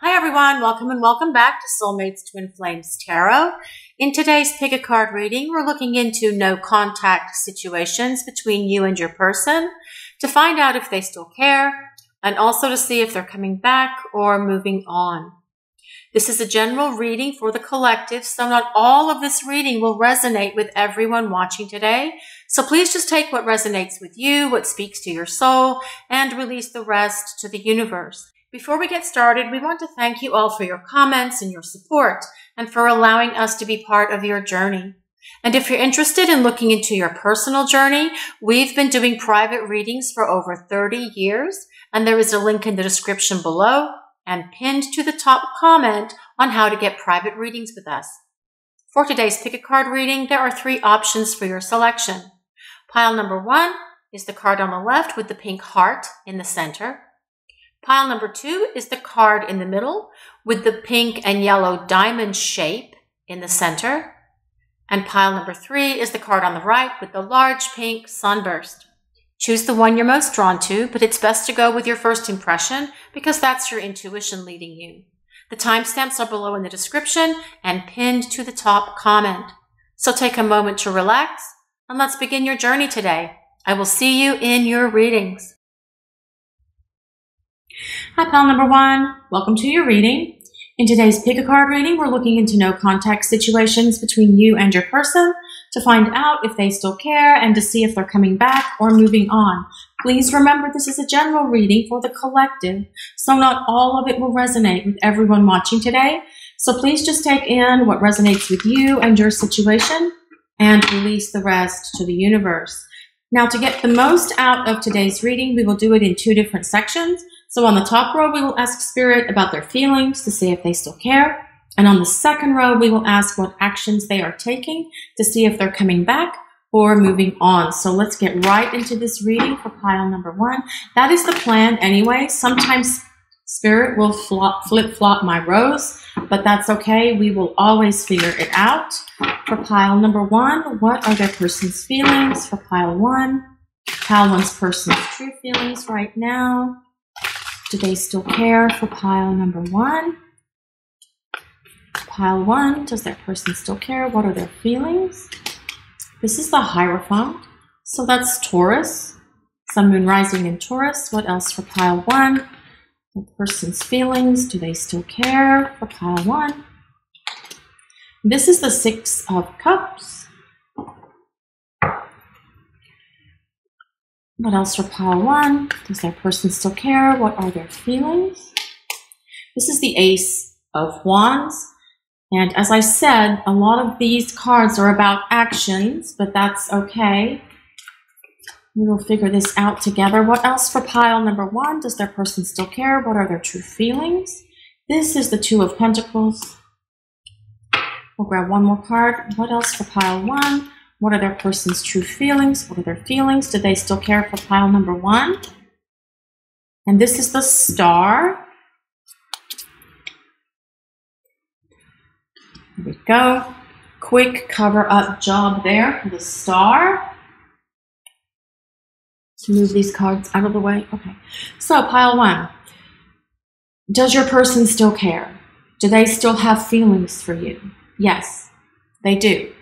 Hi, everyone. Welcome and welcome back to Soulmates Twin Flames Tarot. In today's pick a card reading, we're looking into no contact situations between you and your person to find out if they still care and also to see if they're coming back or moving on. This is a general reading for the collective, so not all of this reading will resonate with everyone watching today. So please just take what resonates with you, what speaks to your soul, and release the rest to the universe. Before we get started, we want to thank you all for your comments and your support and for allowing us to be part of your journey. And if you're interested in looking into your personal journey, we've been doing private readings for over 30 years, and there is a link in the description below and pinned to the top comment on how to get private readings with us. For today's pick a card reading, there are three options for your selection. Pile number one is the card on the left with the pink heart in the center. Pile number two is the card in the middle with the pink and yellow diamond shape in the center. And pile number three is the card on the right with the large pink sunburst. Choose the one you're most drawn to, but it's best to go with your first impression because that's your intuition leading you. The timestamps are below in the description and pinned to the top comment. So take a moment to relax and let's begin your journey today. I will see you in your readings. Hi, pal number one. Welcome to your reading. In today's pick a card reading, we're looking into no contact situations between you and your person to find out if they still care and to see if they're coming back or moving on. Please remember this is a general reading for the collective, so not all of it will resonate with everyone watching today. So please just take in what resonates with you and your situation and release the rest to the universe. Now, to get the most out of today's reading, we will do it in two different sections. So on the top row, we will ask Spirit about their feelings to see if they still care. And on the second row, we will ask what actions they are taking to see if they're coming back or moving on. So let's get right into this reading for pile number one. That is the plan anyway. Sometimes Spirit will flip flop my rows, but that's okay. We will always figure it out. For pile number one, what are their person's feelings? For pile one, pile one's person's true feelings right now. Do they still care for pile number one? Pile one, does that person still care? What are their feelings? This is the Hierophant. So that's Taurus. Sun, Moon, Rising in Taurus. What else for pile one? The person's feelings. Do they still care for pile one? This is the Six of Cups. What else for pile one? Does that person still care? What are their feelings? This is the Ace of Wands. And as I said, a lot of these cards are about actions, but that's okay. We will figure this out together. What else for pile number one? Does their person still care? What are their true feelings? This is the Two of Pentacles. We'll grab one more card. What else for pile one? What are their person's true feelings? What are their feelings? Do they still care for pile number one? And this is the star. Here we go. Quick cover up job there for the star. Let's move these cards out of the way. Okay. So pile one. Does your person still care? Do they still have feelings for you? Yes, they do.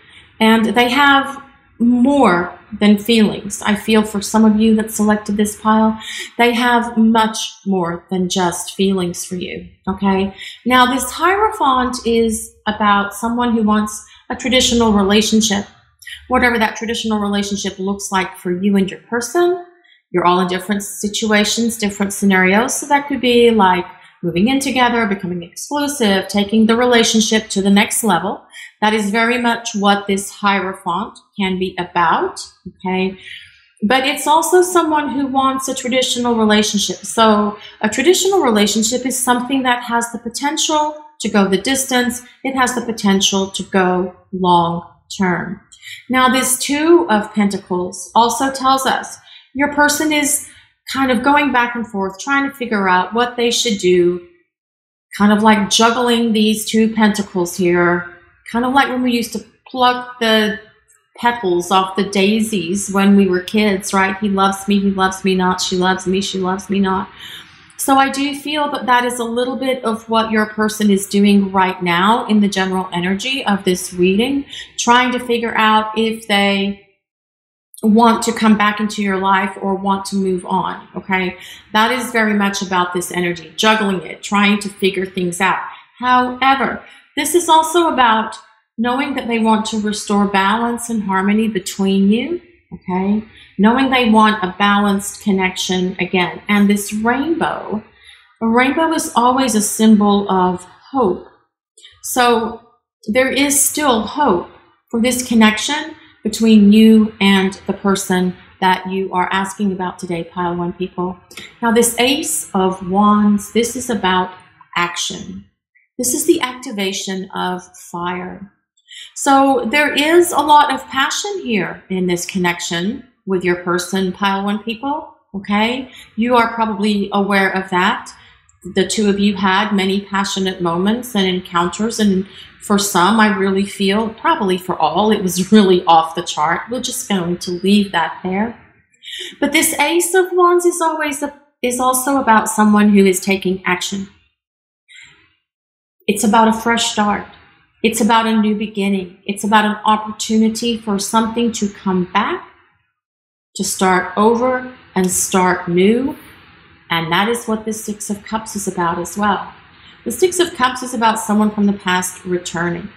And they have more than feelings. I feel for some of you that selected this pile, they have much more than just feelings for you. Okay. Now, this Hierophant is about someone who wants a traditional relationship, whatever that traditional relationship looks like for you and your person. You're all in different situations, different scenarios. So that could be like moving in together, becoming exclusive, taking the relationship to the next level. That is very much what this Hierophant can be about. Okay. But it's also someone who wants a traditional relationship. So a traditional relationship is something that has the potential to go the distance. It has the potential to go long term. Now, this Two of Pentacles also tells us your person is kind of going back and forth, trying to figure out what they should do, kind of like juggling these two pentacles here, kind of like when we used to pluck the petals off the daisies when we were kids, right? He loves me, he loves me not, she loves me, she loves me not. So I do feel that that is a little bit of what your person is doing right now in the general energy of this reading, trying to figure out if they want to come back into your life or want to move on. Okay. That is very much about this energy, juggling it, trying to figure things out. However, this is also about knowing that they want to restore balance and harmony between you. Okay. Knowing they want a balanced connection again. And this rainbow, a rainbow is always a symbol of hope. So there is still hope for this connection between you and the person that you are asking about today, pile one people. Now, this Ace of Wands, this is about action. This is the activation of fire. So there is a lot of passion here in this connection with your person, pile one people. Okay. You are probably aware of that. The two of you had many passionate moments and encounters and for some, I really feel, probably for all, it was really off the chart. We're just going to leave that there. But this Ace of Wands is always a, is also about someone who is taking action. It's about a fresh start. It's about a new beginning. It's about an opportunity for something to come back, to start over and start new. And that is what the Six of Cups is about as well. The Six of Cups is about someone from the past returning.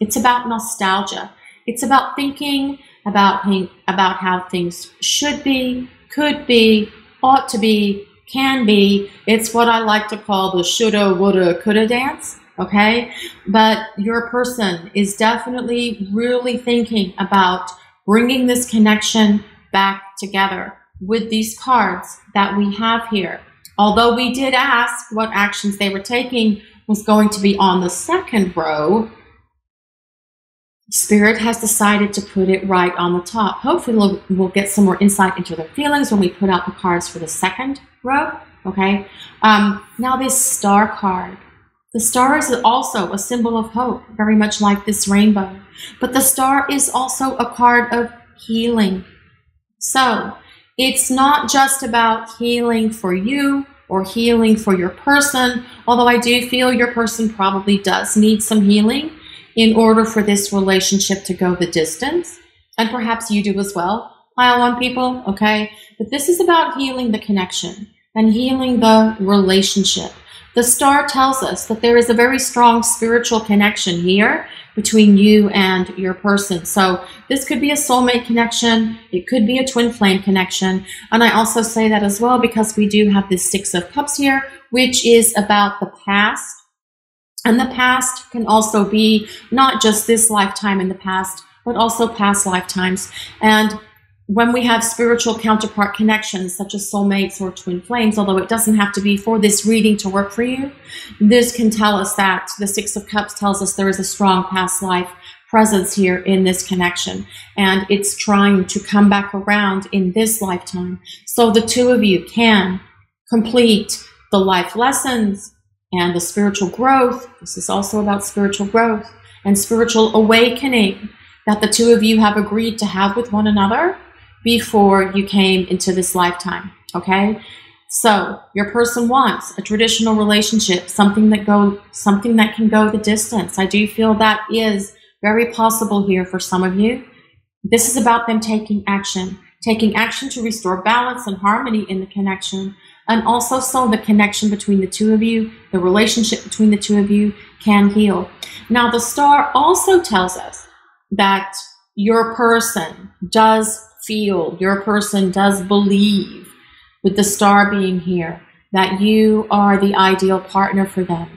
It's about nostalgia. It's about thinking about, about how things should be, could be, ought to be, can be. It's what I like to call the shoulda, woulda, coulda dance. Okay. But your person is definitely really thinking about bringing this connection back together with these cards that we have here. Although we did ask what actions they were taking was going to be on the second row, Spirit has decided to put it right on the top. Hopefully, we'll, we'll, get some more insight into their feelings when we put out the cards for the second row. Okay. Um, now, this star card. The star is also a symbol of hope, very much like this rainbow. But the star is also a card of healing. So, it's not just about healing for you or healing for your person, although I do feel your person probably does need some healing in order for this relationship to go the distance. And perhaps you do as well, pile on people, okay? But this is about healing the connection and healing the relationship. The star tells us that there is a very strong spiritual connection here between you and your person. So this could be a soulmate connection. It could be a twin flame connection. And I also say that as well because we do have this six of cups here, which is about the past. And the past can also be not just this lifetime in the past, but also past lifetimes. And when we have spiritual counterpart connections, such as soulmates or twin flames, although it doesn't have to be for this reading to work for you, this can tell us that the Six of Cups tells us there is a strong past life presence here in this connection. And it's trying to come back around in this lifetime. So the two of you can complete the life lessons and the spiritual growth. This is also about spiritual growth and spiritual awakening that the two of you have agreed to have with one another before you came into this lifetime. Okay. So your person wants a traditional relationship, something that go, something that can go the distance. I do feel that is very possible here for some of you. This is about them taking action, taking action to restore balance and harmony in the connection. And also so the connection between the two of you, the relationship between the two of you can heal. Now the star also tells us that your person does feel, your person does believe, with the star being here, that you are the ideal partner for them.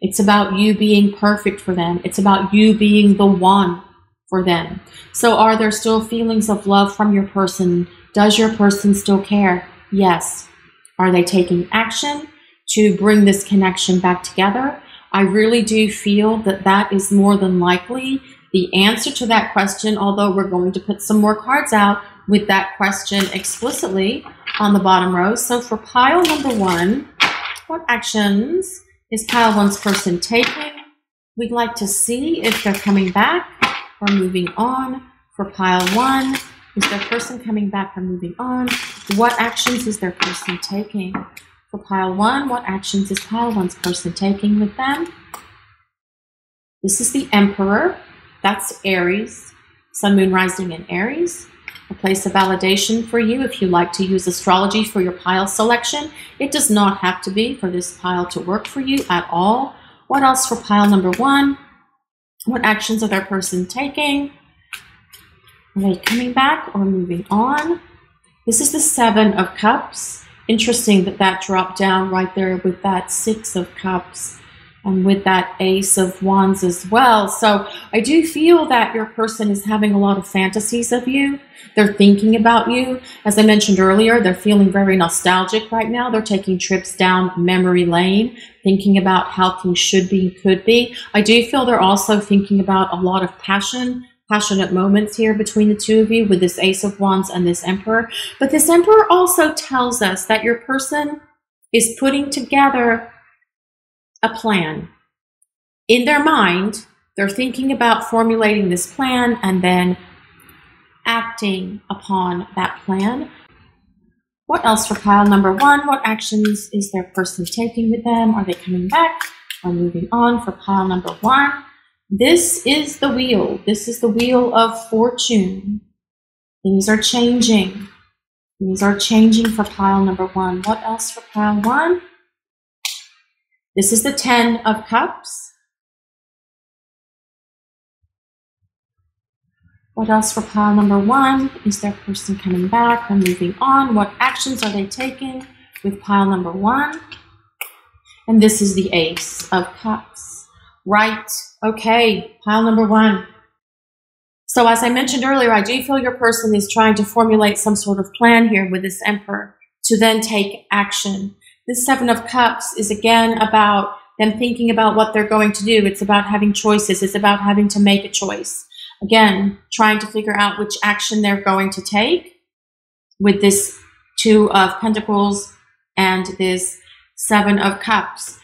It's about you being perfect for them. It's about you being the one for them. So, are there still feelings of love from your person? Does your person still care? Yes. Are they taking action to bring this connection back together? I really do feel that that is more than likely the answer to that question, although we're going to put some more cards out with that question explicitly on the bottom row. So for pile number one, what actions is pile one's person taking? We'd like to see if they're coming back or moving on. For pile one, is their person coming back or moving on? What actions is their person taking? for pile one, what actions is pile one's person taking with them? This is the Emperor. That's Aries. Sun, Moon, Rising in Aries. A place of validation for you if you like to use astrology for your pile selection. It does not have to be for this pile to work for you at all. What else for pile number one? What actions are their person taking? Are they coming back or moving on? This is the Seven of Cups. Interesting that that dropped down right there with that Six of Cups and with that Ace of Wands as well. So I do feel that your person is having a lot of fantasies of you. They're thinking about you. As I mentioned earlier, they're feeling very nostalgic right now. They're taking trips down memory lane, thinking about how things should be, and could be. I do feel they're also thinking about a lot of passion passionate moments here between the two of you with this Ace of Wands and this Emperor. But this Emperor also tells us that your person is putting together a plan. In their mind, they're thinking about formulating this plan and then acting upon that plan. What else for pile number one? What actions is their person taking with them? Are they coming back or moving on for pile number one? This is the wheel. This is the wheel of fortune. Things are changing. Things are changing for pile number one. What else for pile one? This is the Ten of Cups. What else for pile number one? Is their person coming back or moving on? What actions are they taking with pile number one? And this is the Ace of Cups. Right. Okay. Pile number one. So as I mentioned earlier, I do feel your person is trying to formulate some sort of plan here with this Emperor to then take action. This Seven of Cups is again about them thinking about what they're going to do. It's about having choices. It's about having to make a choice. Again, trying to figure out which action they're going to take with this Two of Pentacles and this Seven of Cups.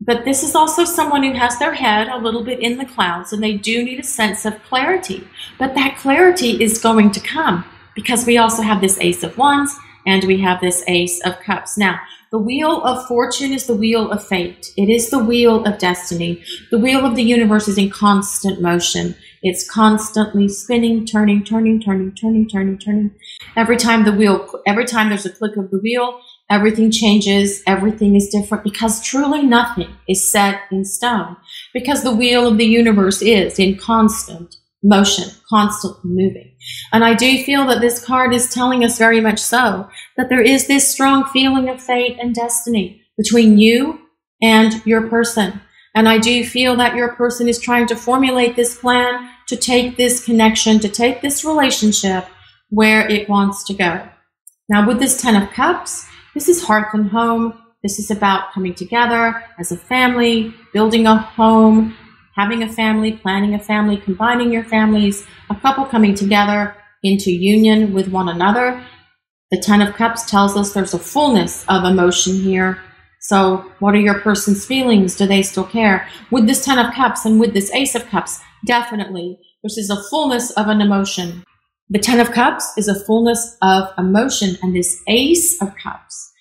But this is also someone who has their head a little bit in the clouds and they do need a sense of clarity. But that clarity is going to come because we also have this Ace of Wands and we have this Ace of Cups. Now, the wheel of fortune is the wheel of fate. It is the wheel of destiny. The wheel of the universe is in constant motion. It's constantly spinning, turning, turning, turning, turning, turning, turning. Every time the wheel, every time there's a click of the wheel, everything changes. Everything is different because truly nothing is set in stone because the wheel of the universe is in constant motion, constant moving. And I do feel that this card is telling us very much so that there is this strong feeling of fate and destiny between you and your person. And I do feel that your person is trying to formulate this plan to take this connection, to take this relationship where it wants to go. Now, with this Ten of Cups, this is hearth and home. This is about coming together as a family, building a home, having a family, planning a family, combining your families, a couple coming together into union with one another. The Ten of Cups tells us there's a fullness of emotion here. So, what are your person's feelings? Do they still care? With this Ten of Cups and with this Ace of Cups, definitely, this is a fullness of an emotion. The Ten of Cups is a fullness of emotion, and this Ace of Cups,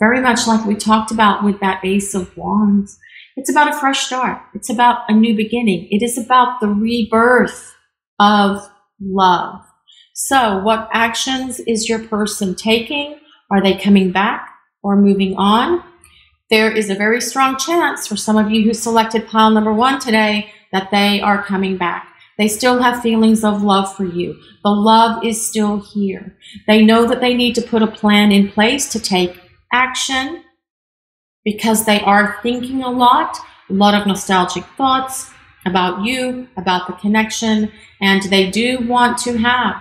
very much like we talked about with that Ace of Wands, it's about a fresh start. It's about a new beginning. It is about the rebirth of love. So what actions is your person taking? Are they coming back or moving on? There is a very strong chance for some of you who selected pile number one today that they are coming back. They still have feelings of love for you. The love is still here. They know that they need to put a plan in place to take action because they are thinking a lot, a lot of nostalgic thoughts about you, about the connection, and they do want to have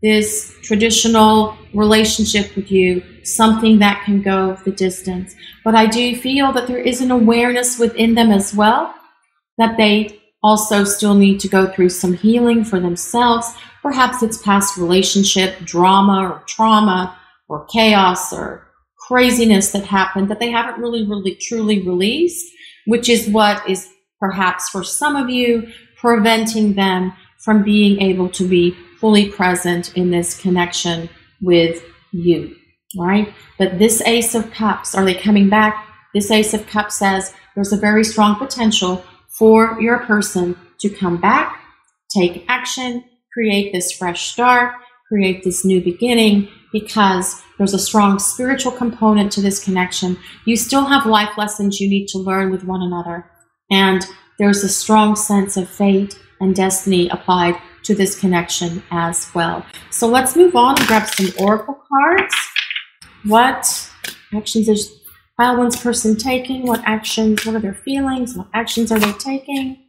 this traditional relationship with you, something that can go the distance. But I do feel that there is an awareness within them as well that they also still need to go through some healing for themselves. Perhaps it's past relationship drama or trauma or chaos or craziness that happened that they haven't really, really, truly released, which is what is perhaps for some of you preventing them from being able to be fully present in this connection with you. right? But this Ace of Cups, are they coming back? This Ace of Cups says there's a very strong potential for your person to come back, take action, create this fresh start, create this new beginning, because there's a strong spiritual component to this connection. You still have life lessons you need to learn with one another. And there's a strong sense of fate and destiny applied to this connection as well. So let's move on and grab some oracle cards. What actions is pile one's person taking? What actions, what are their feelings? What actions are they taking?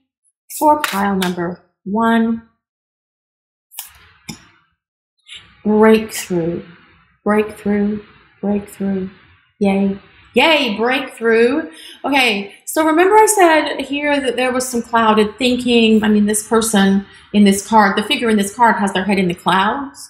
For pile number one, breakthrough, breakthrough, breakthrough. Yay. Yay, breakthrough. Okay, so remember I said here that there was some clouded thinking. I mean, this person in this card, the figure in this card has their head in the clouds.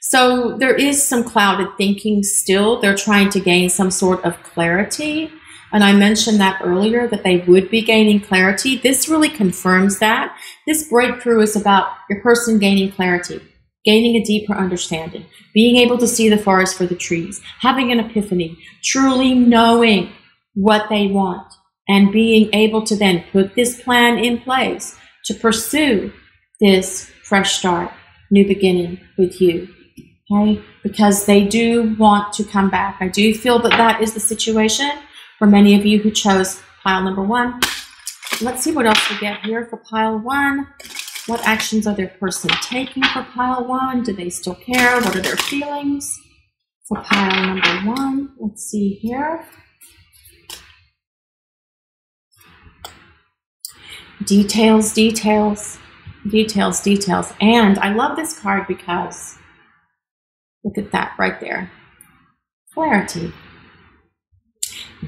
So there is some clouded thinking still. They're trying to gain some sort of clarity. And I mentioned that earlier that they would be gaining clarity. This really confirms that. This breakthrough is about your person gaining clarity gaining a deeper understanding, being able to see the forest for the trees, having an epiphany, truly knowing what they want, and being able to then put this plan in place to pursue this fresh start, new beginning with you. Okay? Because they do want to come back. I do feel that that is the situation for many of you who chose pile number one. Let's see what else we get here for pile one. What actions are their person taking for pile one? Do they still care? What are their feelings for pile number one? Let's see here. Details, details, details, details. And I love this card because look at that right there. Clarity.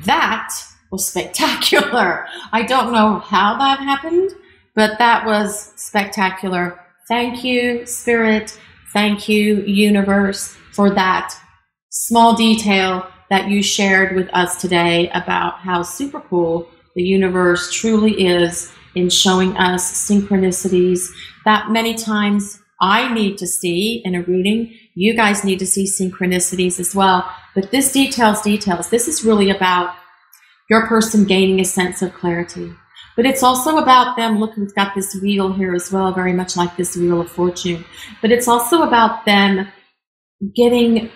That was spectacular. I don't know how that happened. But that was spectacular. Thank you, Spirit. Thank you, Universe, for that small detail that you shared with us today about how super cool the universe truly is in showing us synchronicities that many times I need to see in a reading. You guys need to see synchronicities as well. But this details details. This is really about your person gaining a sense of clarity. But it's also about them. Look, we've got this wheel here as well, very much like this wheel of fortune. But it's also about them getting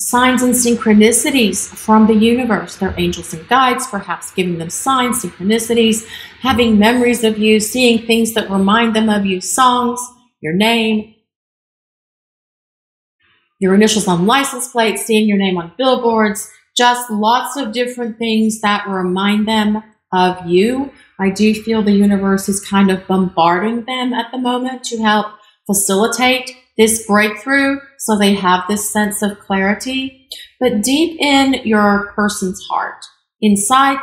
signs and synchronicities from the universe, their angels and guides, perhaps giving them signs, synchronicities, having memories of you, seeing things that remind them of you, songs, your name, your initials on license plates, seeing your name on billboards, just lots of different things that remind them of you. I do feel the universe is kind of bombarding them at the moment to help facilitate this breakthrough so they have this sense of clarity. But deep in your person's heart, inside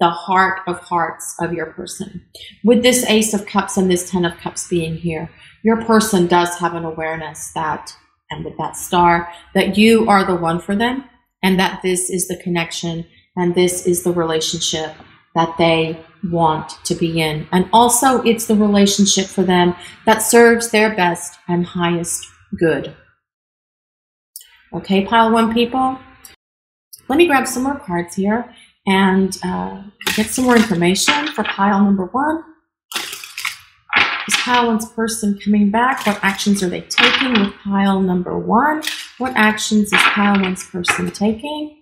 the heart of hearts of your person, with this Ace of Cups and this Ten of Cups being here, your person does have an awareness that, and with that star, that you are the one for them and that this is the connection and this is the relationship that they want to be in. And also, it's the relationship for them that serves their best and highest good. Okay, pile one people. Let me grab some more cards here and uh, get some more information for pile number one. Is pile one's person coming back? What actions are they taking with pile number one? What actions is pile one's person taking?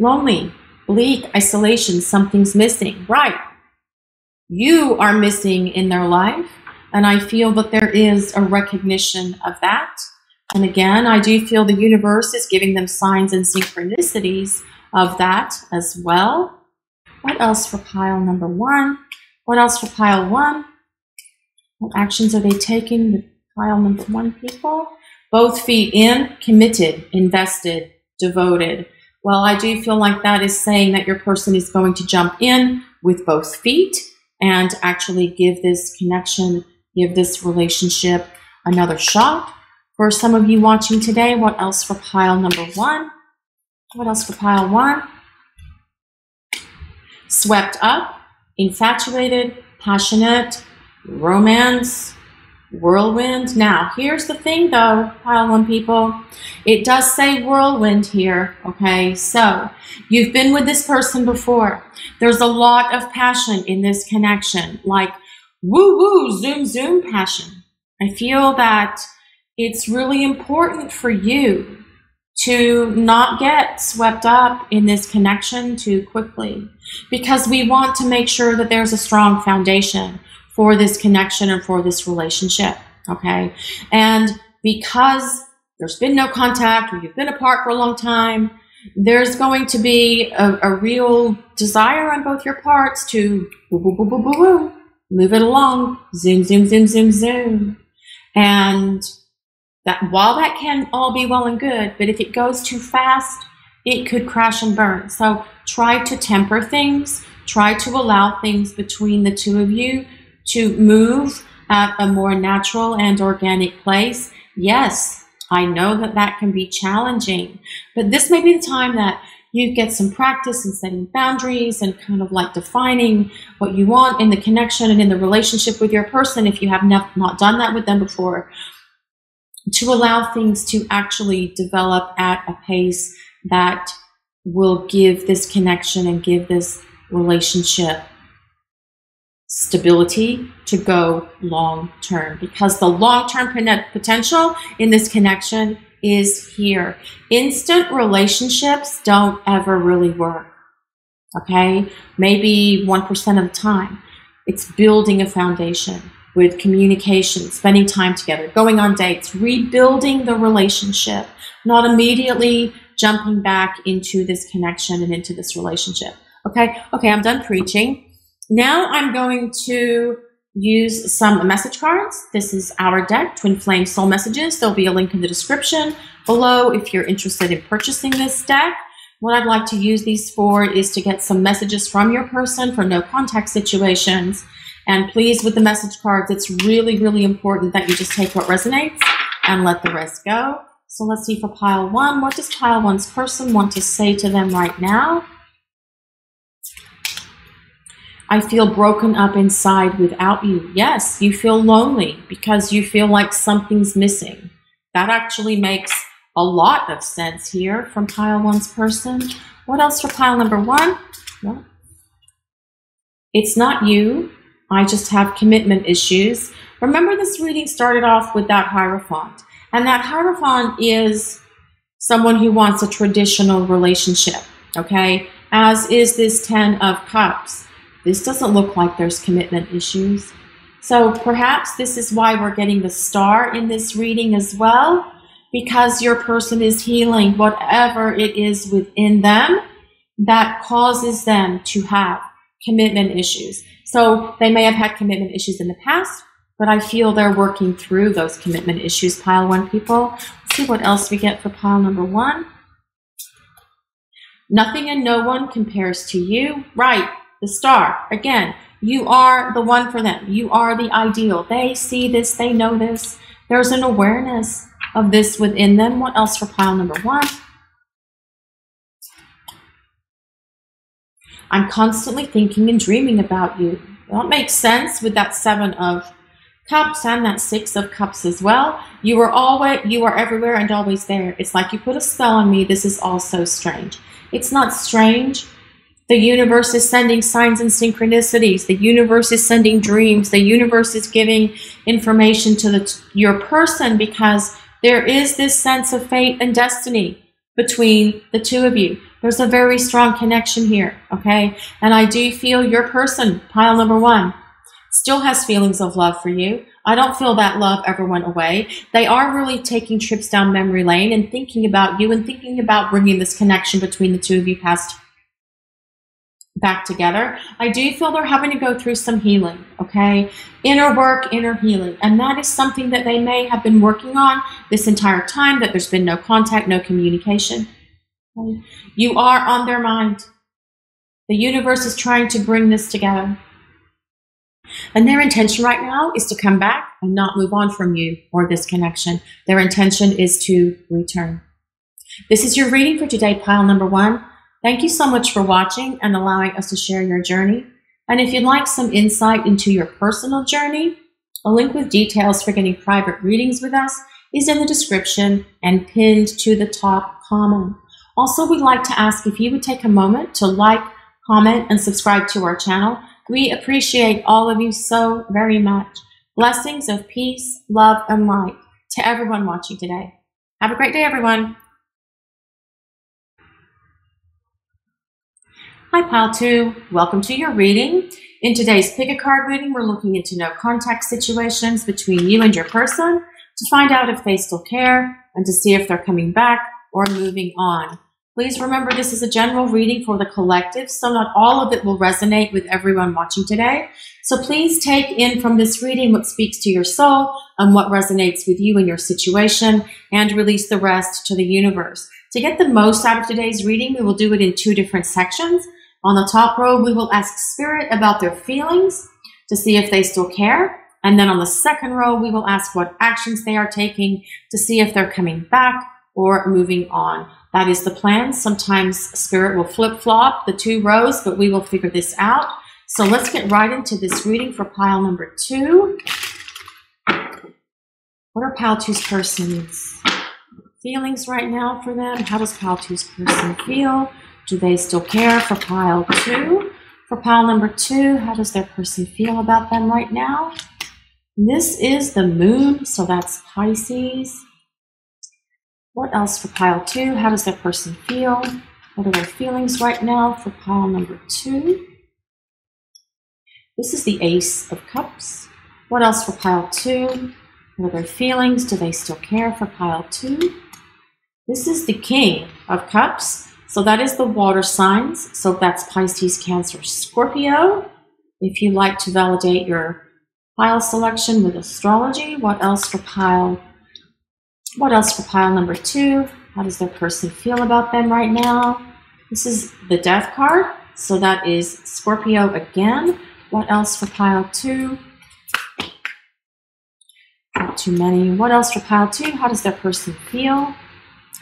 Lonely, bleak, isolation, something's missing. Right. You are missing in their life. And I feel that there is a recognition of that. And again, I do feel the universe is giving them signs and synchronicities of that as well. What else for pile number one? What else for pile one? What actions are they taking with pile number one people? Both feet in, committed, invested, devoted. Well, I do feel like that is saying that your person is going to jump in with both feet and actually give this connection, give this relationship another shot. For some of you watching today, what else for pile number one? What else for pile one? Swept up, infatuated, passionate, romance, whirlwind. Now, here's the thing though, pile one people. It does say whirlwind here, okay? So, you've been with this person before. There's a lot of passion in this connection, like woo woo, zoom zoom passion. I feel that it's really important for you to not get swept up in this connection too quickly because we want to make sure that there's a strong foundation for this connection and for this relationship. Okay. And because there's been no contact or you've been apart for a long time, there's going to be a, a real desire on both your parts to move it along, zoom, zoom, zoom, zoom, zoom. And that while that can all be well and good, but if it goes too fast, it could crash and burn. So try to temper things, try to allow things between the two of you to move at a more natural and organic place. Yes, I know that that can be challenging, but this may be the time that you get some practice in setting boundaries and kind of like defining what you want in the connection and in the relationship with your person if you have not done that with them before to allow things to actually develop at a pace that will give this connection and give this relationship stability to go long term because the long term potential in this connection is here. Instant relationships don't ever really work. Okay. Maybe 1% of the time. It's building a foundation with communication, spending time together, going on dates, rebuilding the relationship, not immediately jumping back into this connection and into this relationship. Okay. Okay. I'm done preaching. Now I'm going to use some message cards. This is our deck, Twin Flame Soul Messages. There'll be a link in the description below if you're interested in purchasing this deck. What I'd like to use these for is to get some messages from your person for no contact situations. And please, with the message cards, it's really, really important that you just take what resonates and let the rest go. So let's see for pile one. What does pile one's person want to say to them right now? I feel broken up inside without you. Yes, you feel lonely because you feel like something's missing. That actually makes a lot of sense here from pile one's person. What else for pile number one? Well, it's not you. I just have commitment issues. Remember, this reading started off with that Hierophant. And that Hierophant is someone who wants a traditional relationship, okay? As is this Ten of Cups. This doesn't look like there's commitment issues. So perhaps this is why we're getting the star in this reading as well, because your person is healing whatever it is within them that causes them to have commitment issues. So they may have had commitment issues in the past, but I feel they're working through those commitment issues, pile one people. Let's see what else we get for pile number one. Nothing and no one compares to you. Right the star. Again, you are the one for them. You are the ideal. They see this, they know this. There's an awareness of this within them. What else for pile number one? I'm constantly thinking and dreaming about you. That makes sense with that seven of cups and that six of cups as well. You are always, you are everywhere and always there. It's like you put a spell on me. This is all so strange. It's not strange. The universe is sending signs and synchronicities. The universe is sending dreams. The universe is giving information to the, your person because there is this sense of fate and destiny between the two of you. There's a very strong connection here, okay? And I do feel your person, pile number one, still has feelings of love for you. I don't feel that love ever went away. They are really taking trips down memory lane and thinking about you and thinking about bringing this connection between the two of you past back together, I do feel they're having to go through some healing, okay? Inner work, inner healing. And that is something that they may have been working on this entire time, that there's been no contact, no communication. Okay? You are on their mind. The universe is trying to bring this together. And their intention right now is to come back and not move on from you or this connection. Their intention is to return. This is your reading for today, pile number one. Thank you so much for watching and allowing us to share your journey. And if you'd like some insight into your personal journey, A link with details for getting private readings with us is in the description and pinned to the top comment. Also, we'd like to ask if you would take a moment to like, comment, and subscribe to our channel. We appreciate all of you so very much. Blessings of peace, love, and light to everyone watching today. Have a great day, everyone. Hi, Pile 2. Welcome to your reading. In today's pick a card reading, we're looking into no contact situations between you and your person to find out if they still care and to see if they're coming back or moving on. Please remember this is a general reading for the collective, so not all of it will resonate with everyone watching today. So please take in from this reading what speaks to your soul and what resonates with you and your situation and release the rest to the universe. To get the most out of today's reading, we will do it in two different sections. On the top row, we will ask spirit about their feelings to see if they still care. And then on the second row, we will ask what actions they are taking to see if they're coming back or moving on. That is the plan. Sometimes spirit will flip flop the two rows, but we will figure this out. So let's get right into this reading for pile number two. What are pile two's person's feelings right now for them? How does pile two's person feel? Do they still care for pile two? For pile number two, how does their person feel about them right now? This is the moon, so that's Pisces. What else for pile two? How does their person feel? What are their feelings right now for pile number two? This is the Ace of Cups. What else for pile two? What are their feelings? Do they still care for pile two? This is the King of Cups. So that is the water signs. So that's Pisces, Cancer, Scorpio. If you like to validate your pile selection with astrology, what else for pile what else for pile number two? How does their person feel about them right now? This is the death card. So that is Scorpio again. What else for pile two? Not too many. What else for pile two? How does their person feel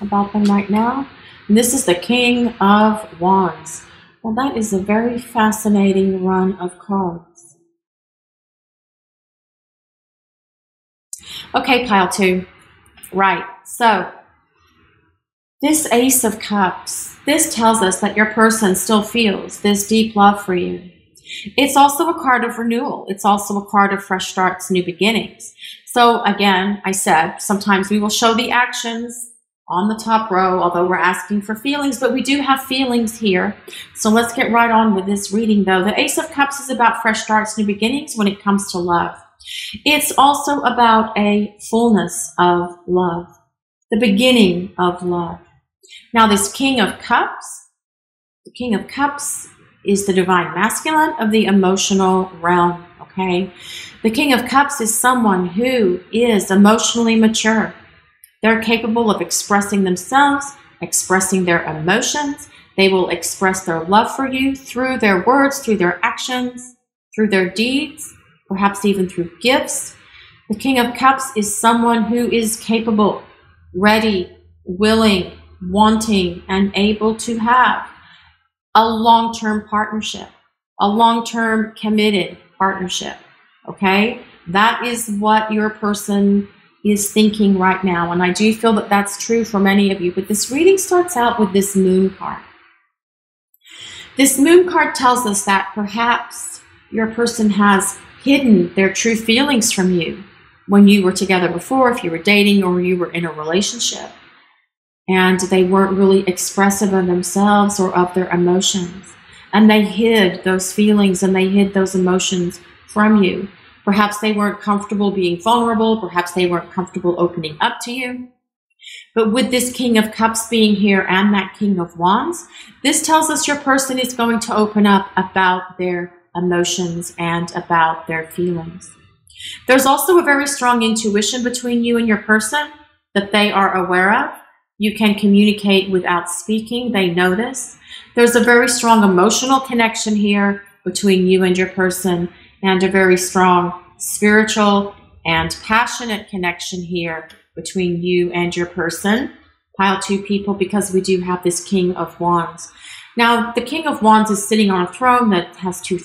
about them right now? And this is the King of Wands. Well, that is a very fascinating run of cards. Okay, pile two. Right. So, this Ace of Cups, this tells us that your person still feels this deep love for you. It's also a card of renewal. It's also a card of fresh starts, new beginnings. So again, I said, sometimes we will show the actions on the top row, although we're asking for feelings, but we do have feelings here. So let's get right on with this reading though. The Ace of Cups is about fresh starts, new beginnings when it comes to love. It's also about a fullness of love, the beginning of love. Now, this King of Cups, the King of Cups is the divine masculine of the emotional realm, okay? The King of Cups is someone who is emotionally mature. They're capable of expressing themselves, expressing their emotions. They will express their love for you through their words, through their actions, through their deeds perhaps even through gifts. The King of Cups is someone who is capable, ready, willing, wanting, and able to have a long term partnership, a long term committed partnership. Okay? That is what your person is thinking right now. And I do feel that that's true for many of you. But this reading starts out with this moon card. This moon card tells us that perhaps your person has hidden their true feelings from you when you were together before, if you were dating or you were in a relationship. And they weren't really expressive of themselves or of their emotions. And they hid those feelings and they hid those emotions from you. Perhaps they weren't comfortable being vulnerable. Perhaps they weren't comfortable opening up to you. But with this King of Cups being here and that King of Wands, this tells us your person is going to open up about their emotions, and about their feelings. There's also a very strong intuition between you and your person that they are aware of. You can communicate without speaking. They know this. There's a very strong emotional connection here between you and your person and a very strong spiritual and passionate connection here between you and your person. Pile two people because we do have this King of Wands. Now, the King of Wands is sitting on a throne that has two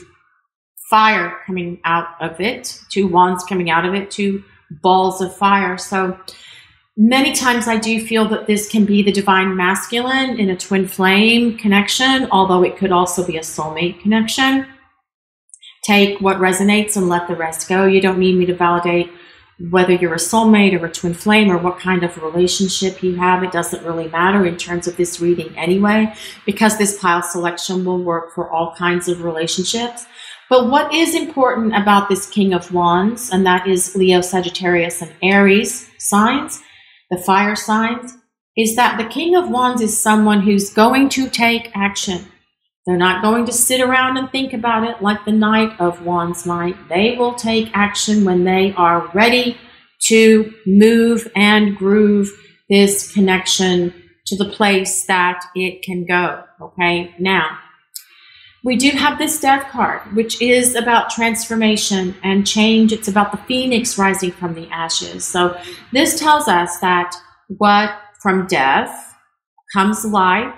fire coming out of it, two wands coming out of it, two balls of fire. So many times I do feel that this can be the divine masculine in a twin flame connection, although it could also be a soulmate connection. Take what resonates and let the rest go. You don't need me to validate whether you're a soulmate or a twin flame or what kind of relationship you have, it doesn't really matter in terms of this reading anyway, because this pile selection will work for all kinds of relationships. But what is important about this King of Wands, and that is Leo, Sagittarius, and Aries signs, the fire signs, is that the King of Wands is someone who's going to take action. They're not going to sit around and think about it like the Knight of Wands might. They will take action when they are ready to move and groove this connection to the place that it can go. Okay, now we do have this death card, which is about transformation and change. It's about the phoenix rising from the ashes. So this tells us that what from death comes life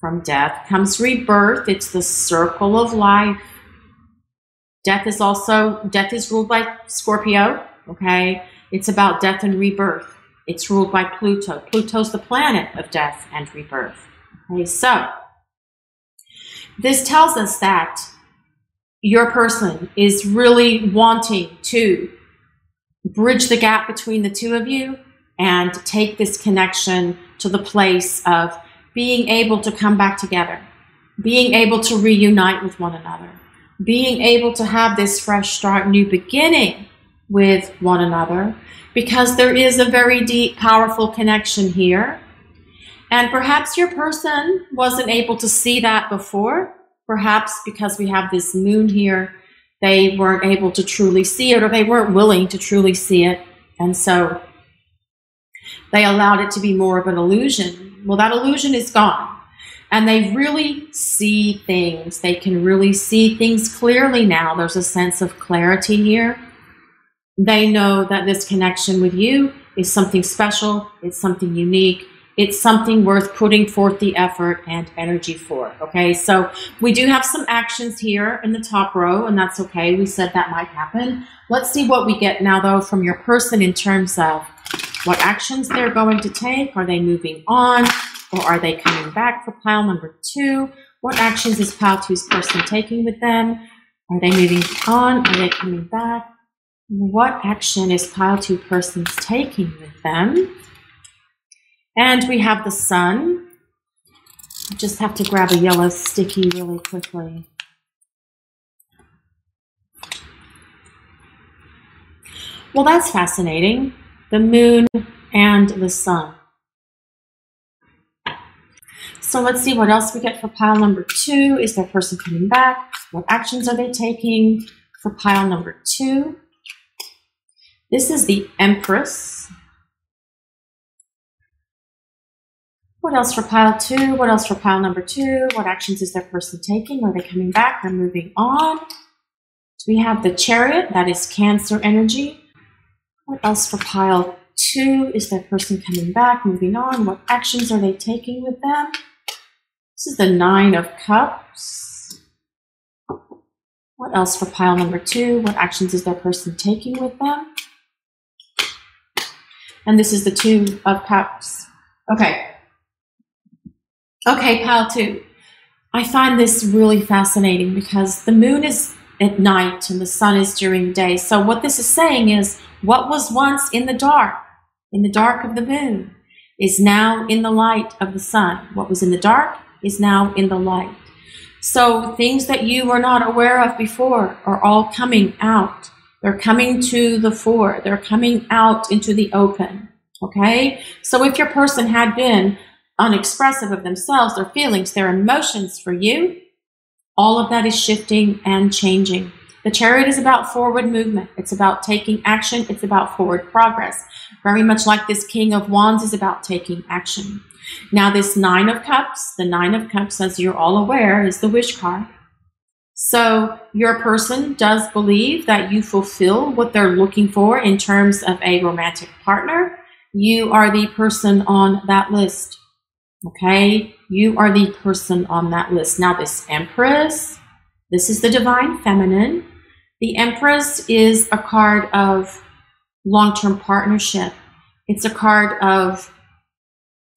from death comes rebirth. It's the circle of life. Death is also, death is ruled by Scorpio, okay? It's about death and rebirth. It's ruled by Pluto. Pluto's the planet of death and rebirth. Okay, so this tells us that your person is really wanting to bridge the gap between the two of you and take this connection to the place of being able to come back together, being able to reunite with one another, being able to have this fresh start, new beginning with one another, because there is a very deep, powerful connection here. And perhaps your person wasn't able to see that before. Perhaps because we have this moon here, they weren't able to truly see it or they weren't willing to truly see it. And so they allowed it to be more of an illusion well, that illusion is gone. And they really see things. They can really see things clearly now. There's a sense of clarity here. They know that this connection with you is something special, it's something unique, it's something worth putting forth the effort and energy for. Okay, so we do have some actions here in the top row, and that's okay. We said that might happen. Let's see what we get now, though, from your person in terms of what actions they're going to take. Are they moving on or are they coming back for pile number two? What actions is pile two's person taking with them? Are they moving on? Are they coming back? What action is pile two persons taking with them? And we have the sun. I just have to grab a yellow sticky really quickly. Well, that's fascinating the moon, and the sun. So let's see what else we get for pile number two. Is their person coming back? What actions are they taking for pile number two? This is the Empress. What else for pile two? What else for pile number two? What actions is their person taking? Are they coming back? They're moving on. So we have the Chariot, that is Cancer energy. What else for pile two? Is that person coming back, moving on? What actions are they taking with them? This is the Nine of Cups. What else for pile number two? What actions is that person taking with them? And this is the Two of Cups. Okay. Okay, pile two. I find this really fascinating because the moon is at night and the sun is during day. So what this is saying is what was once in the dark, in the dark of the moon, is now in the light of the sun. What was in the dark is now in the light. So things that you were not aware of before are all coming out. They're coming to the fore. They're coming out into the open. Okay? So if your person had been unexpressive of themselves, their feelings, their emotions for you, all of that is shifting and changing. The chariot is about forward movement. It's about taking action. It's about forward progress. Very much like this king of wands is about taking action. Now this nine of cups, the nine of cups, as you're all aware, is the wish card. So your person does believe that you fulfill what they're looking for in terms of a romantic partner. You are the person on that list. Okay, you are the person on that list. Now, this Empress, this is the divine feminine. The Empress is a card of long term partnership. It's a card of,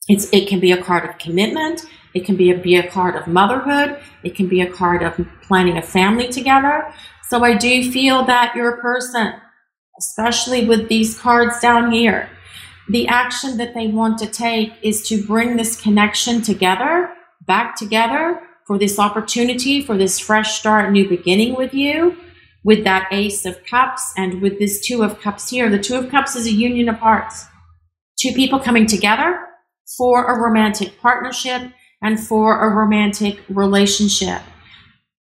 it's, it can be a card of commitment. It can be a, be a card of motherhood. It can be a card of planning a family together. So I do feel that you're a person, especially with these cards down here. The action that they want to take is to bring this connection together, back together for this opportunity, for this fresh start, new beginning with you, with that Ace of Cups and with this Two of Cups here. The Two of Cups is a union of hearts. Two people coming together for a romantic partnership and for a romantic relationship.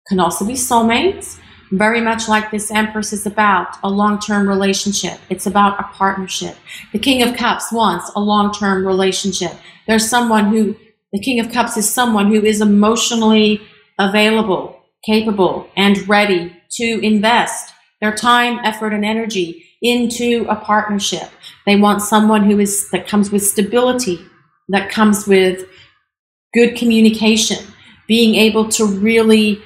Can also be soulmates, very much like this Empress is about a long term relationship. It's about a partnership. The King of Cups wants a long term relationship. There's someone who, the King of Cups is someone who is emotionally available, capable, and ready to invest their time, effort, and energy into a partnership. They want someone who is, that comes with stability, that comes with good communication, being able to really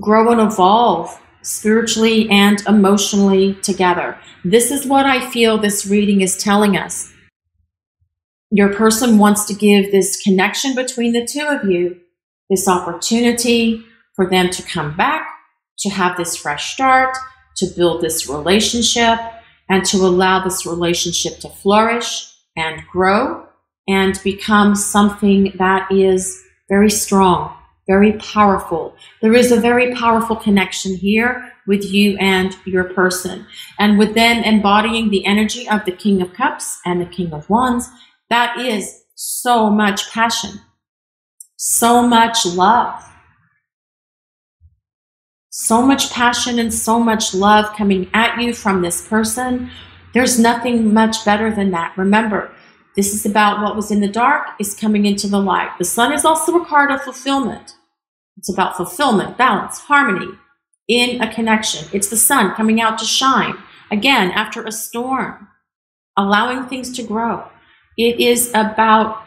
grow and evolve spiritually and emotionally together. This is what I feel this reading is telling us. Your person wants to give this connection between the two of you, this opportunity for them to come back, to have this fresh start, to build this relationship, and to allow this relationship to flourish and grow and become something that is very strong, very powerful. There is a very powerful connection here with you and your person. And with them embodying the energy of the King of Cups and the King of Wands, that is so much passion, so much love, so much passion and so much love coming at you from this person. There's nothing much better than that. Remember, this is about what was in the dark is coming into the light. The sun is also a card of fulfillment. It's about fulfillment, balance, harmony in a connection. It's the sun coming out to shine again after a storm, allowing things to grow. It is about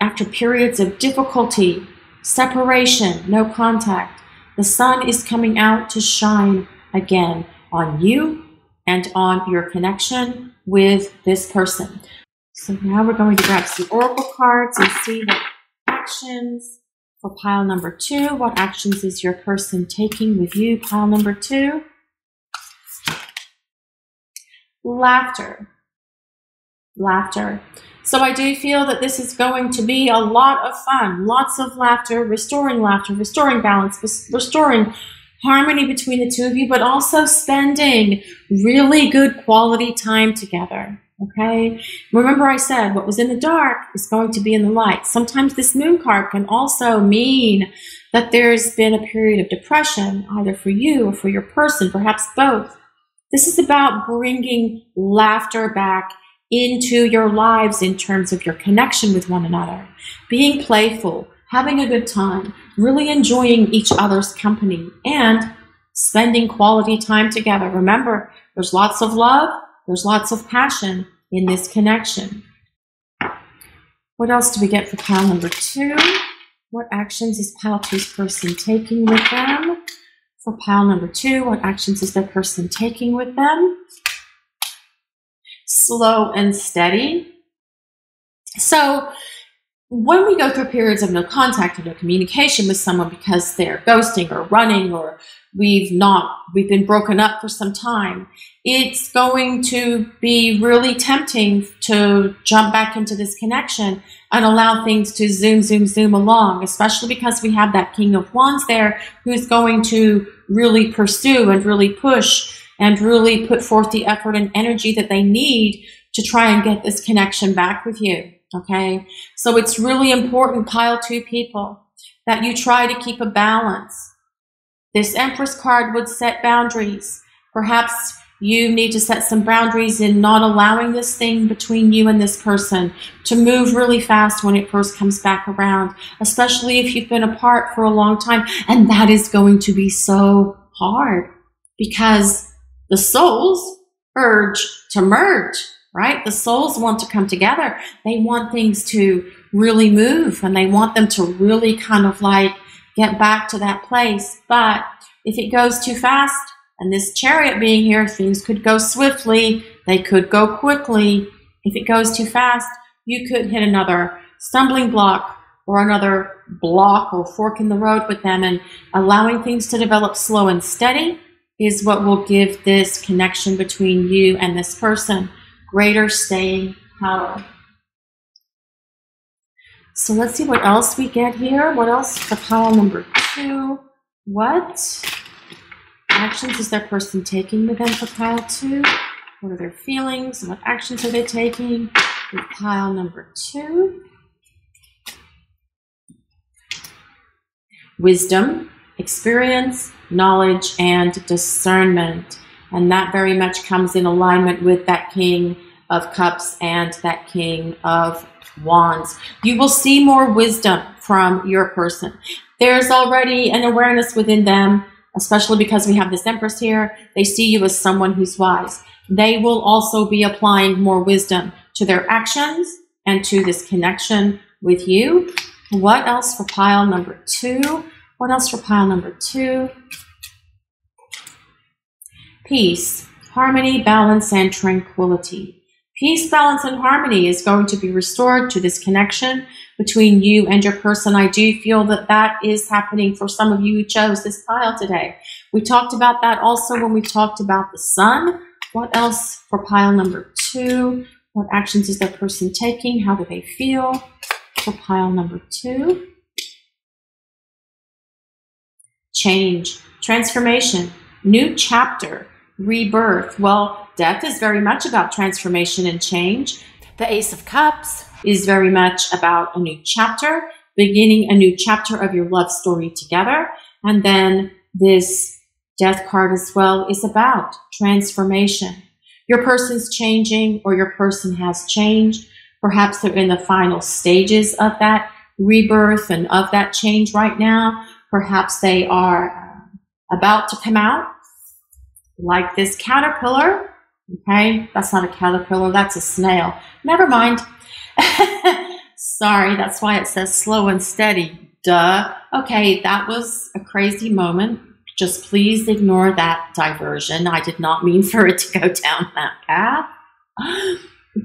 after periods of difficulty, separation, no contact, the sun is coming out to shine again on you and on your connection with this person. So now we're going to grab some oracle cards and see what actions for pile number two. What actions is your person taking with you? Pile number two. Laughter. Laughter. So I do feel that this is going to be a lot of fun, lots of laughter, restoring laughter, restoring balance, restoring harmony between the two of you, but also spending really good quality time together. Okay. Remember I said what was in the dark is going to be in the light. Sometimes this moon card can also mean that there's been a period of depression, either for you or for your person, perhaps both. This is about bringing laughter back into your lives in terms of your connection with one another, being playful, having a good time, really enjoying each other's company, and spending quality time together. Remember, there's lots of love, there's lots of passion in this connection. What else do we get for pile number two? What actions is pile two's person taking with them? For pile number two, what actions is the person taking with them? Slow and steady. So when we go through periods of no contact or no communication with someone because they're ghosting or running or we've not we've been broken up for some time it's going to be really tempting to jump back into this connection and allow things to zoom zoom zoom along especially because we have that king of wands there who's going to really pursue and really push and really put forth the effort and energy that they need to try and get this connection back with you Okay. So it's really important, pile two people, that you try to keep a balance. This Empress card would set boundaries. Perhaps you need to set some boundaries in not allowing this thing between you and this person to move really fast when it first comes back around, especially if you've been apart for a long time. And that is going to be so hard because the souls urge to merge right? The souls want to come together. They want things to really move and they want them to really kind of like get back to that place. But If it goes too fast, and this chariot being here, things could go swiftly, they could go quickly. If it goes too fast, you could hit another stumbling block or another block or fork in the road with them and allowing things to develop slow and steady is what will give this connection between you and this person greater staying power. So let's see what else we get here. What else for pile number two? What actions is that person taking with them for pile two? What are their feelings? What actions are they taking with pile number two? Wisdom, experience, knowledge, and discernment. And that very much comes in alignment with that King of Cups and that King of Wands. You will see more wisdom from your person. There's already an awareness within them, especially because we have this Empress here. They see you as someone who's wise. They will also be applying more wisdom to their actions and to this connection with you. What else for pile number two? What else for pile number two? Peace, harmony, balance, and tranquility. Peace, balance, and harmony is going to be restored to this connection between you and your person. I do feel that that is happening for some of you who chose this pile today. We talked about that also when we talked about the sun. What else for pile number two? What actions is that person taking? How do they feel for pile number two? Change, transformation, new chapter, rebirth. Well, Death is very much about transformation and change. The Ace of Cups is very much about a new chapter, beginning a new chapter of your love story together. And then this Death card as well is about transformation. Your person's changing or your person has changed. Perhaps they're in the final stages of that rebirth and of that change right now. Perhaps they are uh, about to come out like this caterpillar Okay, that's not a caterpillar, that's a snail. Never mind. Sorry, that's why it says slow and steady. Duh. Okay, that was a crazy moment. Just please ignore that diversion. I did not mean for it to go down that path.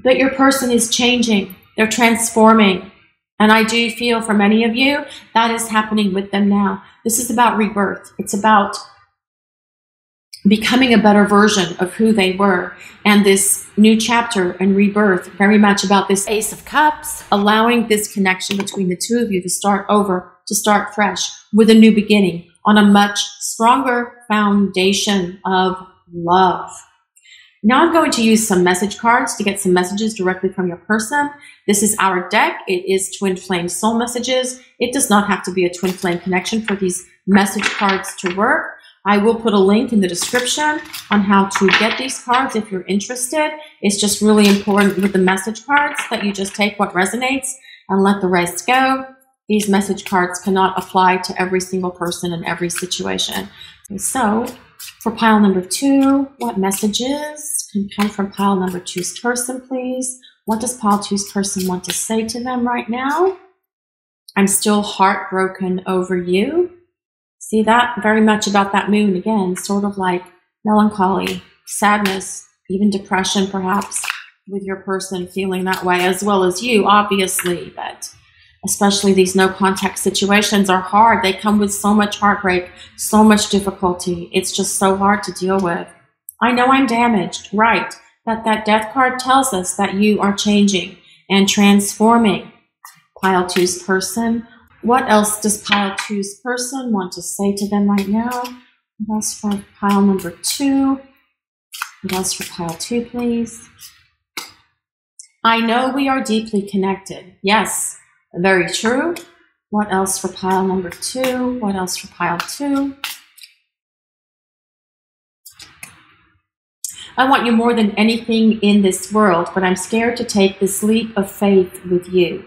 But your person is changing, they're transforming. And I do feel for many of you that is happening with them now. This is about rebirth, it's about becoming a better version of who they were. And this new chapter and rebirth, very much about this Ace of Cups, allowing this connection between the two of you to start over, to start fresh with a new beginning on a much stronger foundation of love. Now I'm going to use some message cards to get some messages directly from your person. This is our deck. It is Twin Flame Soul Messages. It does not have to be a Twin Flame connection for these message cards to work. I will put a link in the description on how to get these cards if you're interested. It's just really important with the message cards that you just take what resonates and let the rest go. These message cards cannot apply to every single person in every situation. So for pile number two, what messages can come from pile number two's person, please? What does pile two's person want to say to them right now? I'm still heartbroken over you. See that very much about that moon again, sort of like melancholy, sadness, even depression, perhaps, with your person feeling that way, as well as you, obviously. But especially these no contact situations are hard. They come with so much heartbreak, so much difficulty. It's just so hard to deal with. I know I'm damaged, right? But that death card tells us that you are changing and transforming. Pile two's person what else does pile two's person want to say to them right now? What else for pile number two? What else for pile two, please? I know we are deeply connected. Yes, very true. What else for pile number two? What else for pile two? I want you more than anything in this world, but I'm scared to take this leap of faith with you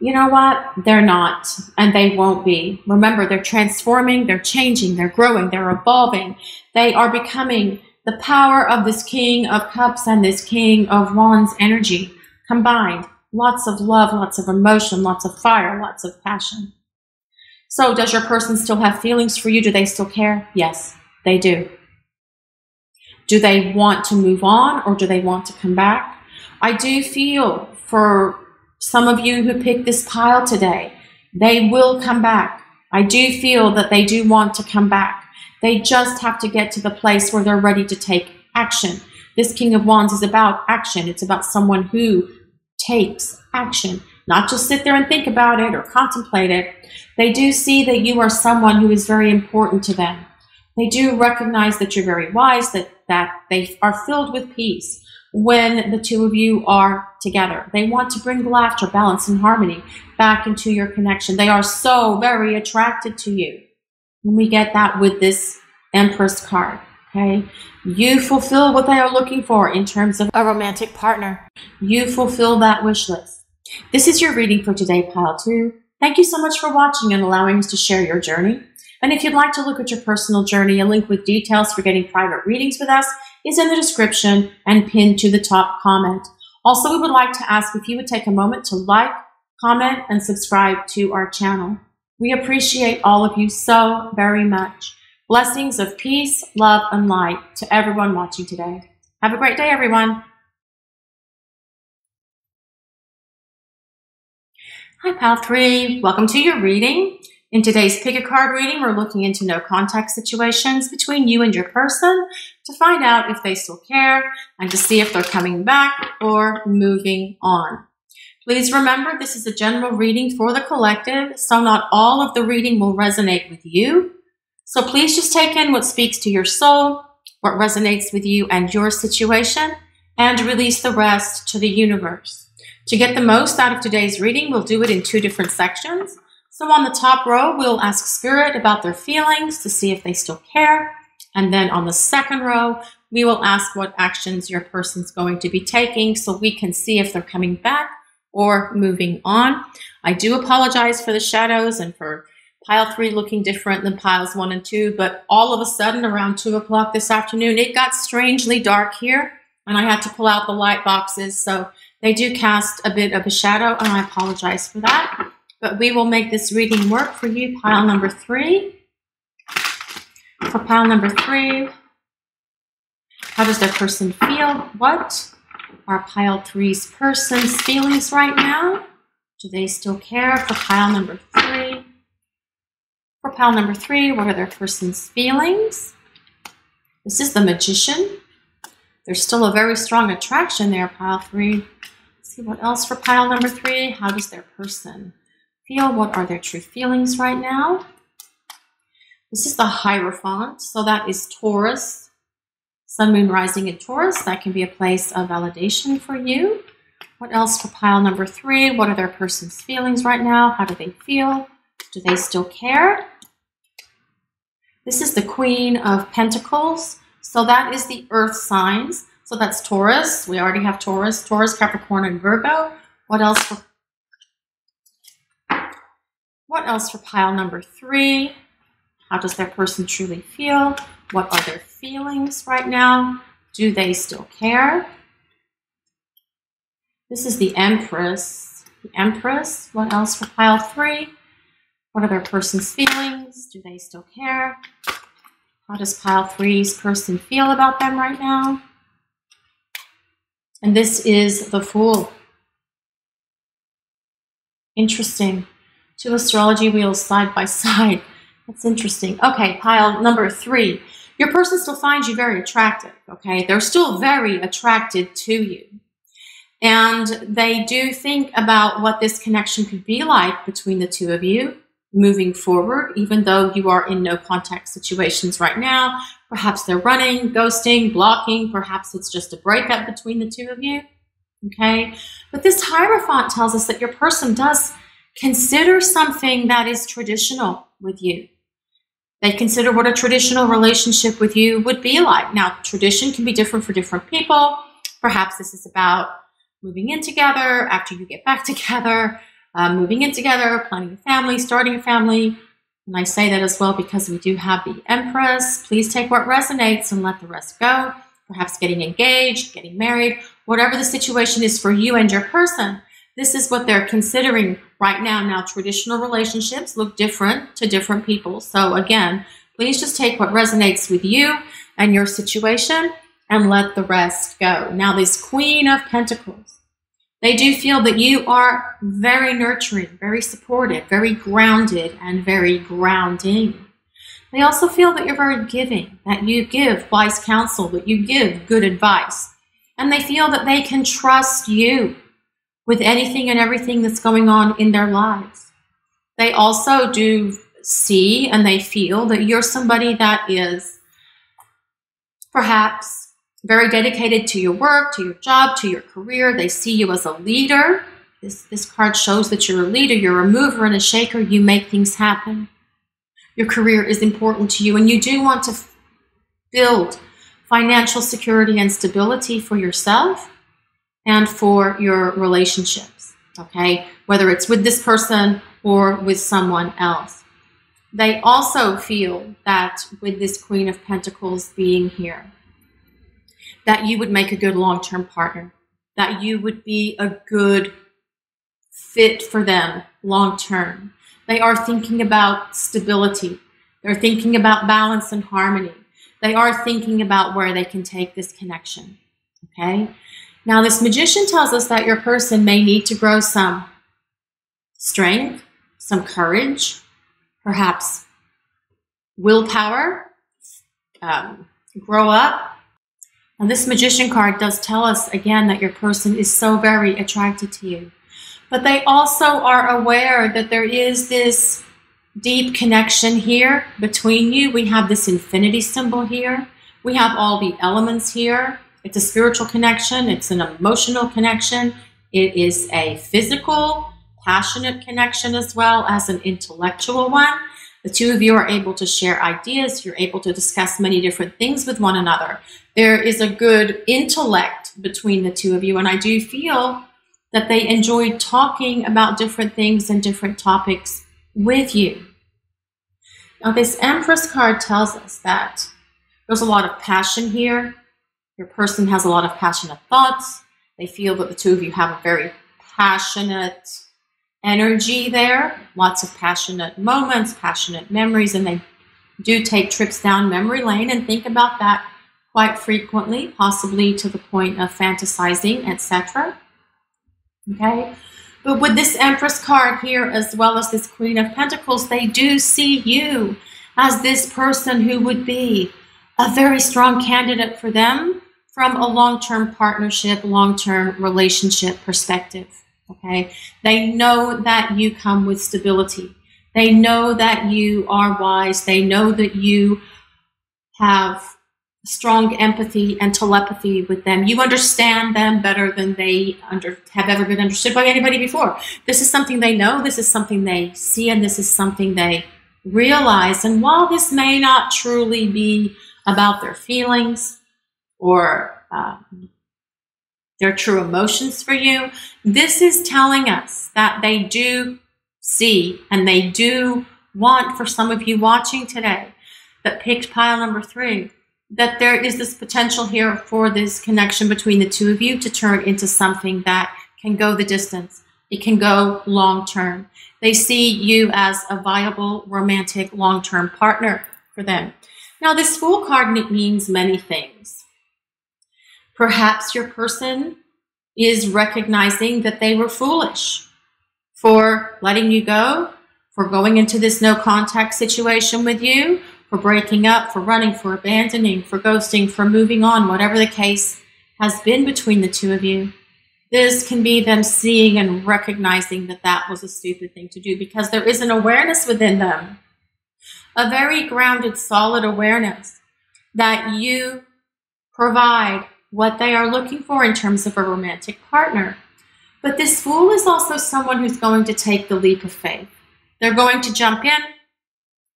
you know what? They're not, and they won't be. Remember, they're transforming, they're changing, they're growing, they're evolving. They are becoming the power of this King of Cups and this King of Wands energy combined. Lots of love, lots of emotion, lots of fire, lots of passion. So, does your person still have feelings for you? Do they still care? Yes, they do. Do they want to move on or do they want to come back? I do feel for some of you who picked this pile today, they will come back. I do feel that they do want to come back. They just have to get to the place where they're ready to take action. This King of Wands is about action. It's about someone who takes action, not just sit there and think about it or contemplate it. They do see that you are someone who is very important to them. They do recognize that you're very wise, that, that they are filled with peace when the two of you are together. They want to bring laughter, balance, and harmony back into your connection. They are so very attracted to you. And we get that with this Empress card. Okay. You fulfill what they are looking for in terms of a romantic partner. You fulfill that wish list. This is your reading for today, pile two. Thank you so much for watching and allowing us to share your journey. And if you'd like to look at your personal journey, a link with details for getting private readings with us is in the description and pinned to the top comment. Also, we would like to ask if you would take a moment to like, comment, and subscribe to our channel. We appreciate all of you so very much. Blessings of peace, love, and light to everyone watching today. Have a great day, everyone. Hi, Pal3. Welcome to your reading. In today's pick a card reading, we're looking into no contact situations between you and your person to find out if they still care and to see if they're coming back or moving on. Please remember this is a general reading for the collective, so not all of the reading will resonate with you. So please just take in what speaks to your soul, what resonates with you and your situation, and release the rest to the universe. To get the most out of today's reading, we'll do it in two different sections. So on the top row, we'll ask Spirit about their feelings to see if they still care. And then on the second row, we will ask what actions your person's going to be taking so we can see if they're coming back or moving on. I do apologize for the shadows and for pile three looking different than piles one and two, but all of a sudden around two o'clock this afternoon, it got strangely dark here and I had to pull out the light boxes. So they do cast a bit of a shadow and I apologize for that. But we will make this reading work for you, pile number three. For pile number three, how does their person feel? What are pile three's person's feelings right now? Do they still care for pile number three? For pile number three, what are their person's feelings? This is the magician. There's still a very strong attraction there, pile three. Let's see what else for pile number three. How does their person feel? What are their true feelings right now? This is the Hierophant. So that is Taurus. Sun, Moon, Rising in Taurus. That can be a place of validation for you. What else for pile number three? What are their person's feelings right now? How do they feel? Do they still care? This is the Queen of Pentacles. So that is the earth signs. So that's Taurus. We already have Taurus, Taurus, Capricorn, and Virgo. What else for what else for pile number three? How does their person truly feel? What are their feelings right now? Do they still care? This is the Empress. The Empress. What else for pile three? What are their person's feelings? Do they still care? How does pile three's person feel about them right now? And this is the Fool. Interesting. Two astrology wheels side by side. That's interesting. Okay, pile number three. Your person still finds you very attractive, okay? They're still very attracted to you. And they do think about what this connection could be like between the two of you moving forward, even though you are in no contact situations right now. Perhaps they're running, ghosting, blocking. Perhaps it's just a breakup between the two of you. Okay. But this Hierophant tells us that your person does consider something that is traditional with you. They consider what a traditional relationship with you would be like. Now, tradition can be different for different people. Perhaps this is about moving in together after you get back together uh, moving in together, planning a family, starting a family. And I say that as well because we do have the Empress. Please take what resonates and let the rest go. Perhaps getting engaged, getting married, whatever the situation is for you and your person. This is what they're considering right now. Now, traditional relationships look different to different people. So, again, please just take what resonates with you and your situation and let the rest go. Now, this Queen of Pentacles, they do feel that you are very nurturing, very supportive, very grounded, and very grounding. They also feel that you're very giving, that you give wise counsel, that you give good advice. And they feel that they can trust you with anything and everything that's going on in their lives. They also do see and they feel that you're somebody that is perhaps very dedicated to your work, to your job, to your career. They see you as a leader. This, this card shows that you're a leader, you're a mover and a shaker, you make things happen your career is important to you and you do want to build financial security and stability for yourself and for your relationships, okay? Whether it's with this person or with someone else. They also feel that with this Queen of Pentacles being here, that you would make a good long term partner, that you would be a good fit for them long term, they are thinking about stability. They're thinking about balance and harmony. They are thinking about where they can take this connection. Okay? Now, this magician tells us that your person may need to grow some strength, some courage, perhaps willpower, um, grow up. And this magician card does tell us again that your person is so very attracted to you but they also are aware that there is this deep connection here between you. We have this infinity symbol here. We have all the elements here. It's a spiritual connection, it's an emotional connection, it is a physical, passionate connection as well as an intellectual one. The two of you are able to share ideas, you're able to discuss many different things with one another. There is a good intellect between the two of you, and I do feel that they enjoyed talking about different things and different topics with you. Now, this Empress card tells us that there's a lot of passion here. Your person has a lot of passionate thoughts. They feel that the two of you have a very passionate energy there, lots of passionate moments, passionate memories, and they do take trips down memory lane and think about that quite frequently, possibly to the point of fantasizing, etc. Okay. But with this Empress card here, as well as this Queen of Pentacles, they do see you as this person who would be a very strong candidate for them from a long term partnership, long term relationship perspective. Okay. They know that you come with stability. They know that you are wise. They know that you have strong empathy and telepathy with them. You understand them better than they under, have ever been understood by anybody before. This is something they know, this is something they see, and this is something they realize. And while this may not truly be about their feelings or um, their true emotions for you, this is telling us that they do see and they do want for some of you watching today that picked pile number three that there is this potential here for this connection between the two of you to turn into something that can go the distance. It can go long term. They see you as a viable, romantic, long term partner for them. Now, this Fool card means many things. Perhaps your person is recognizing that they were foolish for letting you go, for going into this no contact situation with you, for breaking up, for running, for abandoning, for ghosting, for moving on, whatever the case has been between the two of you. This can be them seeing and recognizing that that was a stupid thing to do because there is an awareness within them, a very grounded, solid awareness that you provide what they are looking for in terms of a romantic partner. But this fool is also someone who's going to take the leap of faith. They're going to jump in,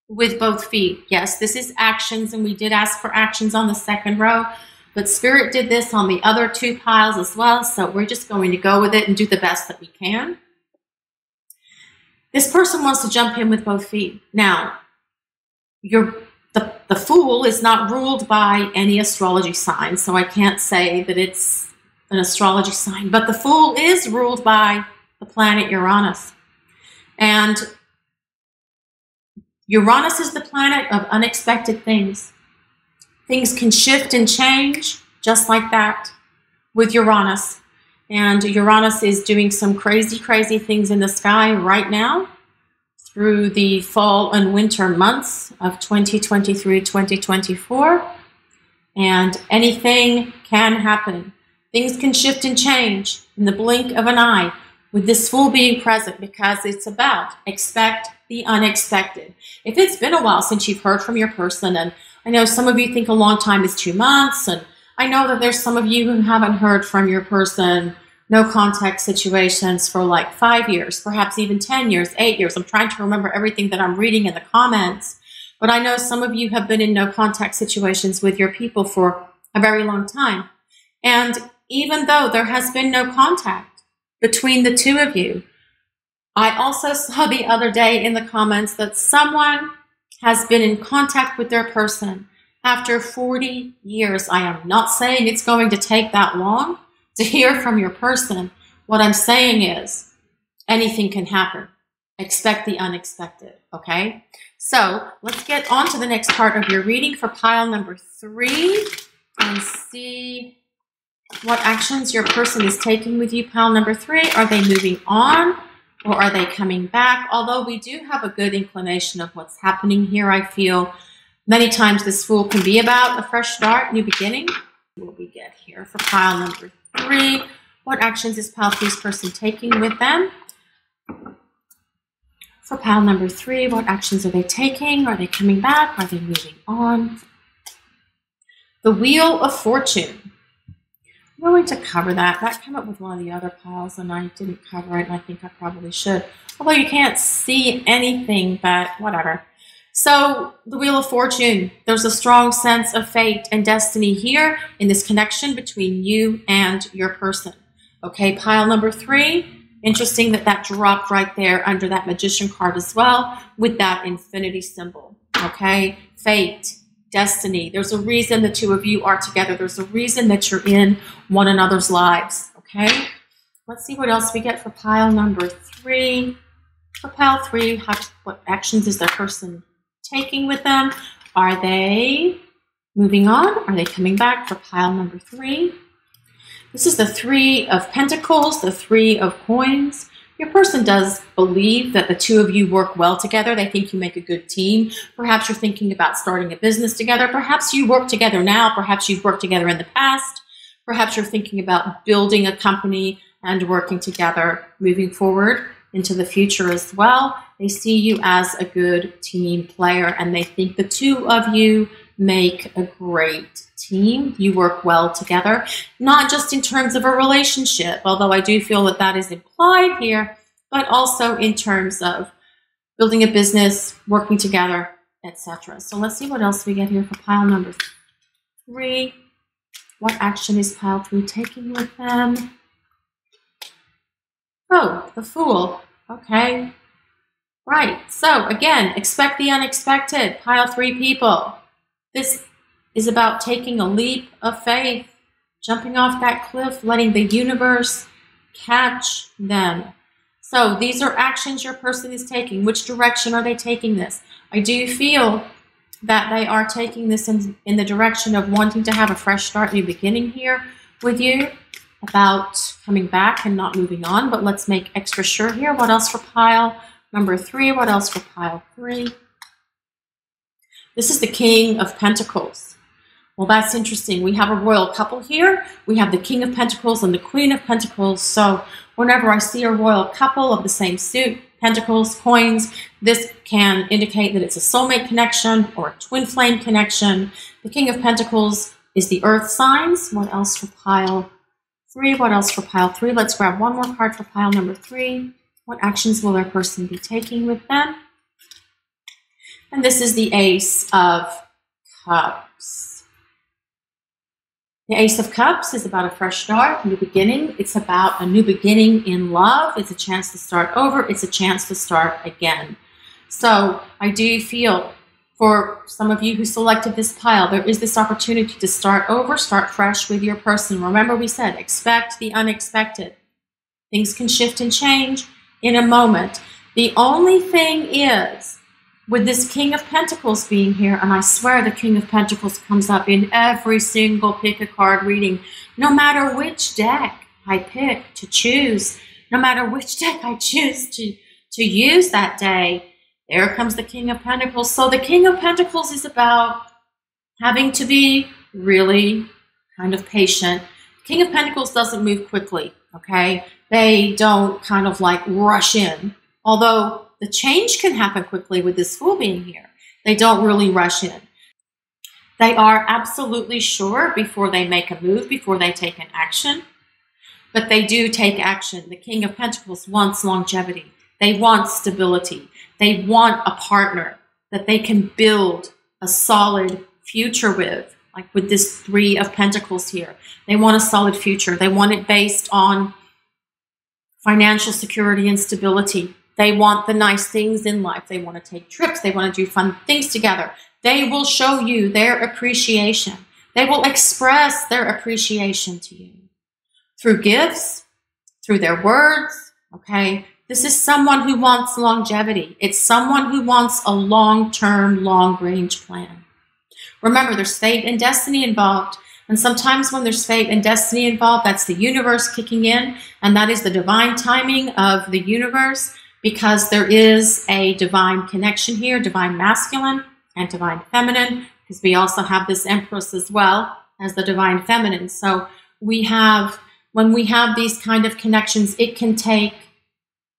with both feet. Yes, this is actions, and we did ask for actions on the second row, but Spirit did this on the other two piles as well, so we're just going to go with it and do the best that we can. This person wants to jump in with both feet. Now, you're, the, the Fool is not ruled by any astrology sign, so I can't say that it's an astrology sign, but the Fool is ruled by the planet Uranus. And Uranus is the planet of unexpected things. Things can shift and change just like that with Uranus. And Uranus is doing some crazy, crazy things in the sky right now through the fall and winter months of 2023 2024. And anything can happen. Things can shift and change in the blink of an eye with this fool being present because it's about expect the unexpected. If it's been a while since you've heard from your person, and I know some of you think a long time is two months, and I know that there's some of you who haven't heard from your person, no contact situations for like five years, perhaps even 10 years, eight years. I'm trying to remember everything that I'm reading in the comments. But I know some of you have been in no contact situations with your people for a very long time. And even though there has been no contact between the two of you, I also saw the other day in the comments that someone has been in contact with their person after 40 years. I am not saying it's going to take that long to hear from your person. What I'm saying is anything can happen. Expect the unexpected, okay? So let's get on to the next part of your reading for pile number three and see what actions your person is taking with you. Pile number three, are they moving on or are they coming back? Although we do have a good inclination of what's happening here, I feel many times this fool can be about a fresh start, new beginning. What we get here for pile number three, what actions is pile three's person taking with them? For pile number three, what actions are they taking? Are they coming back? Are they moving on? The Wheel of Fortune. I'm going to cover that. That came up with one of the other piles, and I didn't cover it, and I think I probably should. Although you can't see anything, but whatever. So, the Wheel of Fortune, there's a strong sense of fate and destiny here in this connection between you and your person. Okay, pile number three, Interesting that that dropped right there under that magician card as well with that infinity symbol. Okay, fate, destiny. There's a reason the two of you are together. There's a reason that you're in one another's lives. Okay, let's see what else we get for pile number three. For pile three, how, what actions is that person taking with them? Are they moving on? Are they coming back for pile number three? This is the Three of Pentacles, the Three of Coins. Your person does believe that the two of you work well together. They think you make a good team. Perhaps you're thinking about starting a business together. Perhaps you work together now. Perhaps you've worked together in the past. Perhaps you're thinking about building a company and working together moving forward into the future as well. They see you as a good team player and they think the two of you make a great team. You work well together, not just in terms of a relationship, although I do feel that that is implied here, but also in terms of building a business, working together, etc. So let's see what else we get here for pile number three. What action is pile three taking with them? Oh, the fool. Okay. Right. So again, expect the unexpected. Pile three people. This is about taking a leap of faith, jumping off that cliff, letting the universe catch them. So these are actions your person is taking. Which direction are they taking this? I do feel that they are taking this in, in the direction of wanting to have a fresh start, new beginning here with you about coming back and not moving on. But let's make extra sure here. What else for pile number three? What else for pile three? This is the King of Pentacles. Well, that's interesting. We have a royal couple here. We have the King of Pentacles and the Queen of Pentacles. So whenever I see a royal couple of the same suit, pentacles, coins, this can indicate that it's a soulmate connection or a twin flame connection. The King of Pentacles is the earth signs. What else for pile three? What else for pile three? Let's grab one more card for pile number three. What actions will their person be taking with them? And this is the Ace of Cups. The Ace of Cups is about a fresh start, a new beginning. It's about a new beginning in love. It's a chance to start over. It's a chance to start again. So I do feel for some of you who selected this pile, there is this opportunity to start over, start fresh with your person. Remember we said, expect the unexpected. Things can shift and change in a moment. The only thing is, with this King of Pentacles being here, and I swear the King of Pentacles comes up in every single pick a card reading, no matter which deck I pick to choose, no matter which deck I choose to, to use that day, there comes the King of Pentacles. So the King of Pentacles is about having to be really kind of patient. King of Pentacles doesn't move quickly, okay? They don't kind of like rush in. Although the change can happen quickly with this Fool being here. They don't really rush in. They are absolutely sure before they make a move, before they take an action, but they do take action. The King of Pentacles wants longevity. They want stability. They want a partner that they can build a solid future with, like with this Three of Pentacles here. They want a solid future. They want it based on financial security and stability. They want the nice things in life. They want to take trips. They want to do fun things together. They will show you their appreciation. They will express their appreciation to you through gifts, through their words. Okay. This is someone who wants longevity. It's someone who wants a long term, long range plan. Remember, there's fate and destiny involved. And sometimes when there's fate and destiny involved, that's the universe kicking in. And that is the divine timing of the universe because there is a divine connection here, divine masculine and divine feminine, because we also have this empress as well as the divine feminine. So we have, when we have these kind of connections, it can take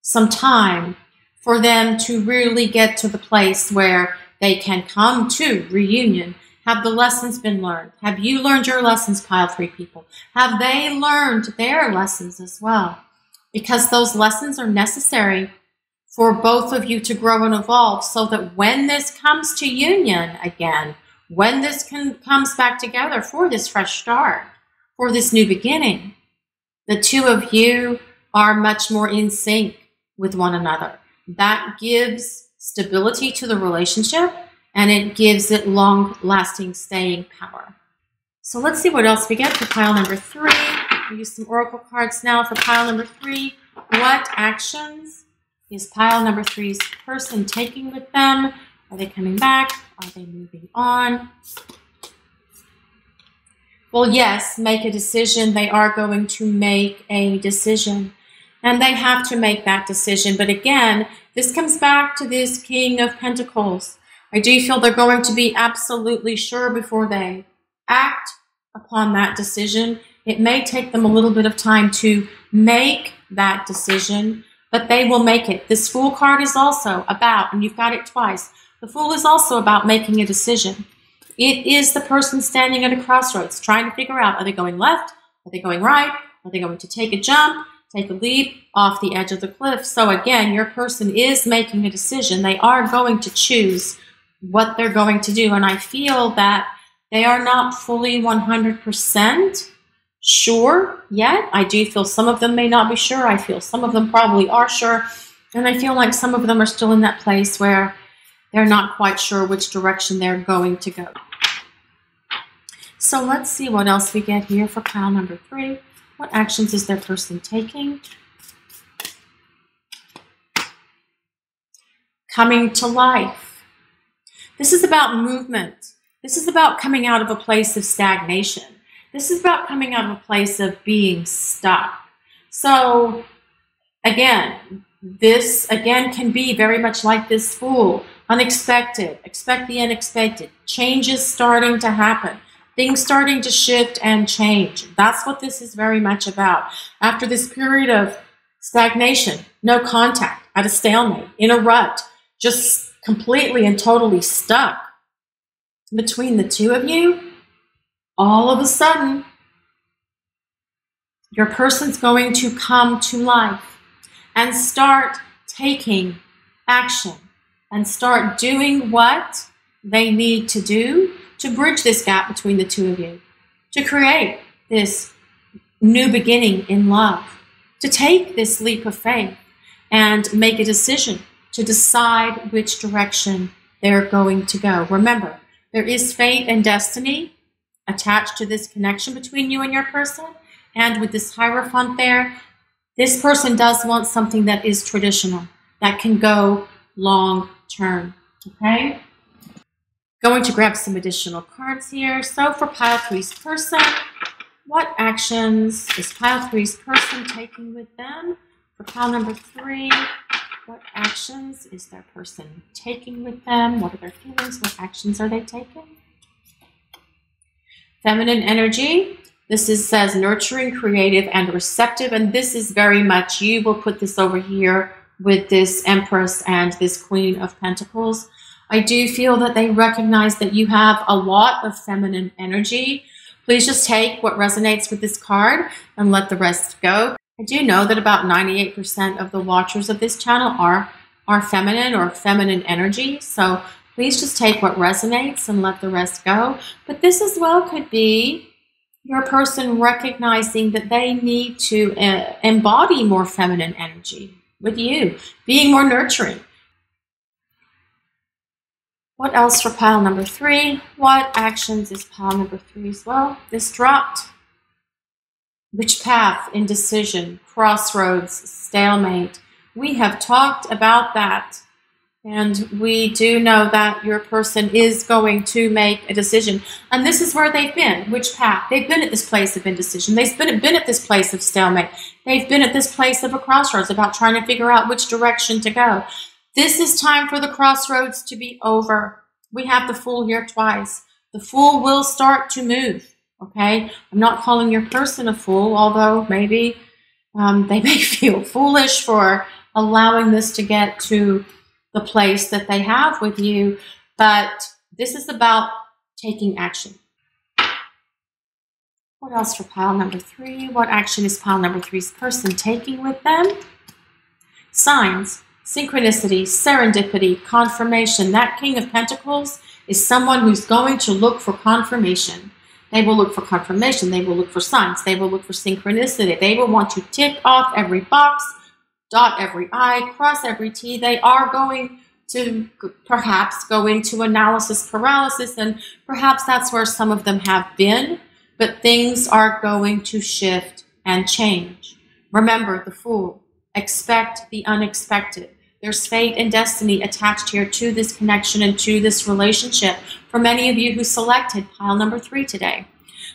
some time for them to really get to the place where they can come to reunion. Have the lessons been learned? Have you learned your lessons, pile three people? Have they learned their lessons as well? Because those lessons are necessary for both of you to grow and evolve so that when this comes to union again, when this can, comes back together for this fresh start, for this new beginning, the two of you are much more in sync with one another. That gives stability to the relationship and it gives it long lasting staying power. So let's see what else we get for pile number three. We use some oracle cards now for pile number three. What actions is pile number three's person taking with them? Are they coming back? Are they moving on? Well, yes, make a decision. They are going to make a decision and they have to make that decision. But again, this comes back to this King of Pentacles. I do feel they're going to be absolutely sure before they act upon that decision. It may take them a little bit of time to make that decision, but they will make it. This Fool card is also about, and you've got it twice, the Fool is also about making a decision. It is the person standing at a crossroads trying to figure out are they going left? Are they going right? Are they going to take a jump? Take a leap off the edge of the cliff. So again, your person is making a decision. They are going to choose what they're going to do. And I feel that they are not fully 100% sure yet. I do feel some of them may not be sure. I feel some of them probably are sure. And I feel like some of them are still in that place where they're not quite sure which direction they're going to go. So let's see what else we get here for pile number three. What actions is their person taking? Coming to life. This is about movement. This is about coming out of a place of stagnation. This is about coming out of a place of being stuck. So, again, this again can be very much like this fool unexpected, expect the unexpected, changes starting to happen things starting to shift and change. That's what this is very much about. After this period of stagnation, no contact, at a stalemate, in a rut, just completely and totally stuck between the two of you, all of a sudden, your person's going to come to life and start taking action and start doing what they need to do to bridge this gap between the two of you, to create this new beginning in love, to take this leap of faith and make a decision to decide which direction they're going to go. Remember, there is fate and destiny attached to this connection between you and your person. And with this Hierophant there, This person does want something that is traditional, that can go long term. Okay? Going to grab some additional cards here. So for pile three's person, what actions is pile three's person taking with them? For pile number three, what actions is their person taking with them? What are their feelings? What actions are they taking? Feminine energy. This is says nurturing, creative, and receptive. And this is very much, you will put this over here with this Empress and this Queen of Pentacles. I do feel that they recognize that you have a lot of feminine energy. Please just take what resonates with this card and let the rest go. I do know that about 98% of the watchers of this channel are, are feminine or feminine energy. So please just take what resonates and let the rest go. But this as well could be your person recognizing that they need to uh, embody more feminine energy with you, being more nurturing. What else for pile number three? What actions is pile number three as well? This dropped. Which path? Indecision, crossroads, stalemate. We have talked about that. And we do know that your person is going to make a decision. And this is where they've been. Which path? They've been at this place of indecision. They've been, been at this place of stalemate. They've been at this place of a crossroads about trying to figure out which direction to go. This is time for the crossroads to be over. We have the fool here twice. The fool will start to move. Okay. I'm not calling your person a fool, although maybe um, they may feel foolish for allowing this to get to the place that they have with you. But this is about taking action. What else for pile number three? What action is pile number three's person taking with them? Signs, synchronicity, serendipity, confirmation. That King of Pentacles is someone who's going to look for confirmation. They will look for confirmation. They will look for signs. They will look for synchronicity. They will want to tick off every box dot every I, cross every T. They are going to perhaps go into analysis paralysis, and perhaps that's where some of them have been, but things are going to shift and change. Remember the fool, expect the unexpected. There's fate and destiny attached here to this connection and to this relationship for many of you who selected pile number three today.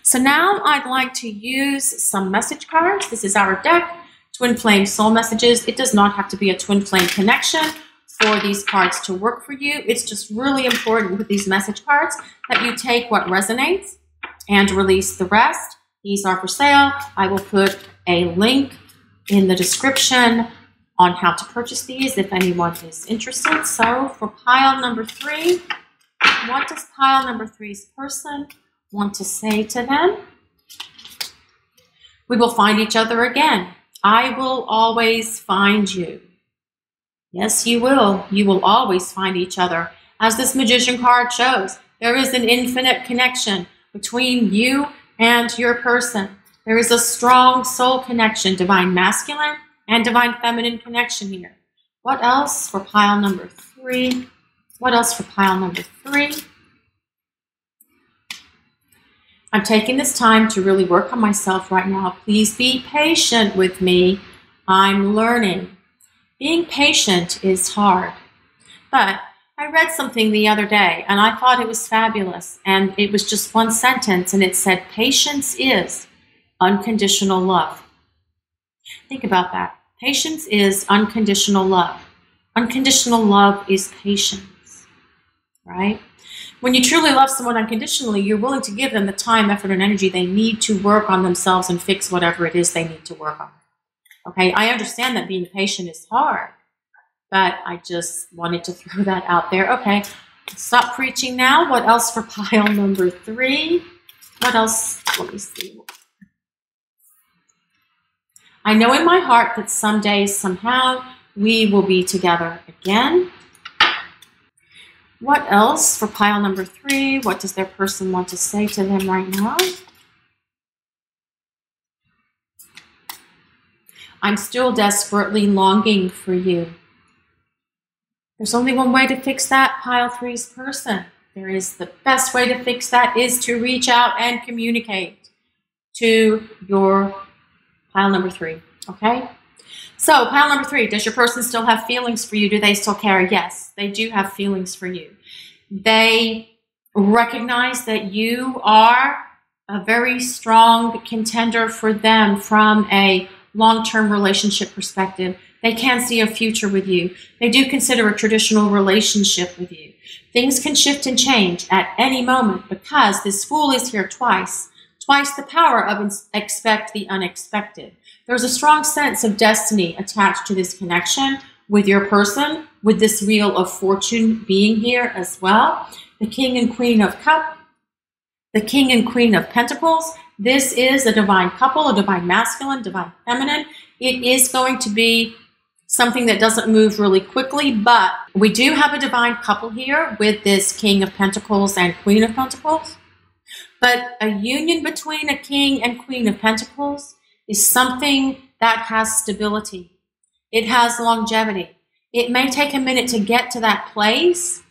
So now I'd like to use some message cards. This is our deck twin flame soul messages. It does not have to be a twin flame connection for these cards to work for you. It's just really important with these message cards that you take what resonates and release the rest. These are for sale. I will put a link in the description on how to purchase these if anyone is interested. So for pile number three, what does pile number three's person want to say to them? We will find each other again. I will always find you. Yes, you will. You will always find each other. As this magician card shows, there is an infinite connection between you and your person. There is a strong soul connection, divine masculine and divine feminine connection here. What else for pile number three? What else for pile number three? I'm taking this time to really work on myself right now. Please be patient with me. I'm learning. Being patient is hard. But I read something the other day and I thought it was fabulous. And it was just one sentence and it said, Patience is unconditional love. Think about that. Patience is unconditional love. Unconditional love is patience, right? When you truly love someone unconditionally, you're willing to give them the time, effort, and energy they need to work on themselves and fix whatever it is they need to work on. Okay, I understand that being patient is hard, but I just wanted to throw that out there. Okay, stop preaching now. What else for pile number three? What else? Let me see. I know in my heart that someday, somehow, we will be together again. What else for pile number three? What does their person want to say to them right now? I'm still desperately longing for you. There's only one way to fix that, pile three's person. There is the best way to fix that is to reach out and communicate to your pile number three, okay? So, pile number three Does your person still have feelings for you? Do they still care? Yes, they do have feelings for you. They recognize that you are a very strong contender for them from a long term relationship perspective. They can see a future with you. They do consider a traditional relationship with you. Things can shift and change at any moment because this fool is here twice. Twice the power of expect the unexpected. There's a strong sense of destiny attached to this connection with your person, with this wheel of fortune being here as well. The king and queen of cup, the king and queen of pentacles. This is a divine couple, a divine masculine, divine feminine. It is going to be something that doesn't move really quickly, but we do have a divine couple here with this King of Pentacles and Queen of Pentacles. But a union between a King and Queen of Pentacles is something that has stability. It has longevity. It may take a minute to get to that place,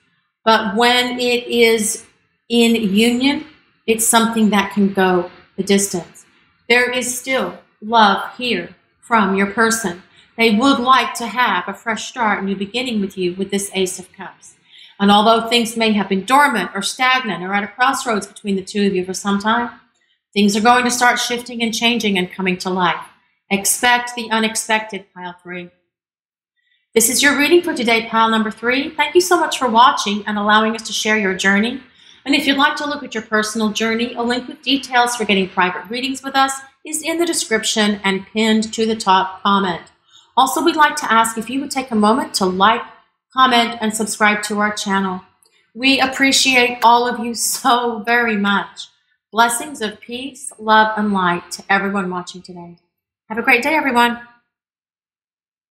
but when it is in union, it's something that can go the distance. There is still love here from your person. They would like to have a fresh start, a new beginning with you with this Ace of Cups. And although things may have been dormant or stagnant or at a crossroads between the two of you for some time, things are going to start shifting and changing and coming to life. Expect the unexpected, pile three. This is your reading for today, pile number three. Thank you so much for watching and allowing us to share your journey. And if you'd like to look at your personal journey, a link with details for getting private readings with us is in the description and pinned to the top comment. Also, we'd like to ask if you would take a moment to like, comment, and subscribe to our channel. We appreciate all of you so very much. Blessings of peace, love, and light to everyone watching today. Have a great day, everyone.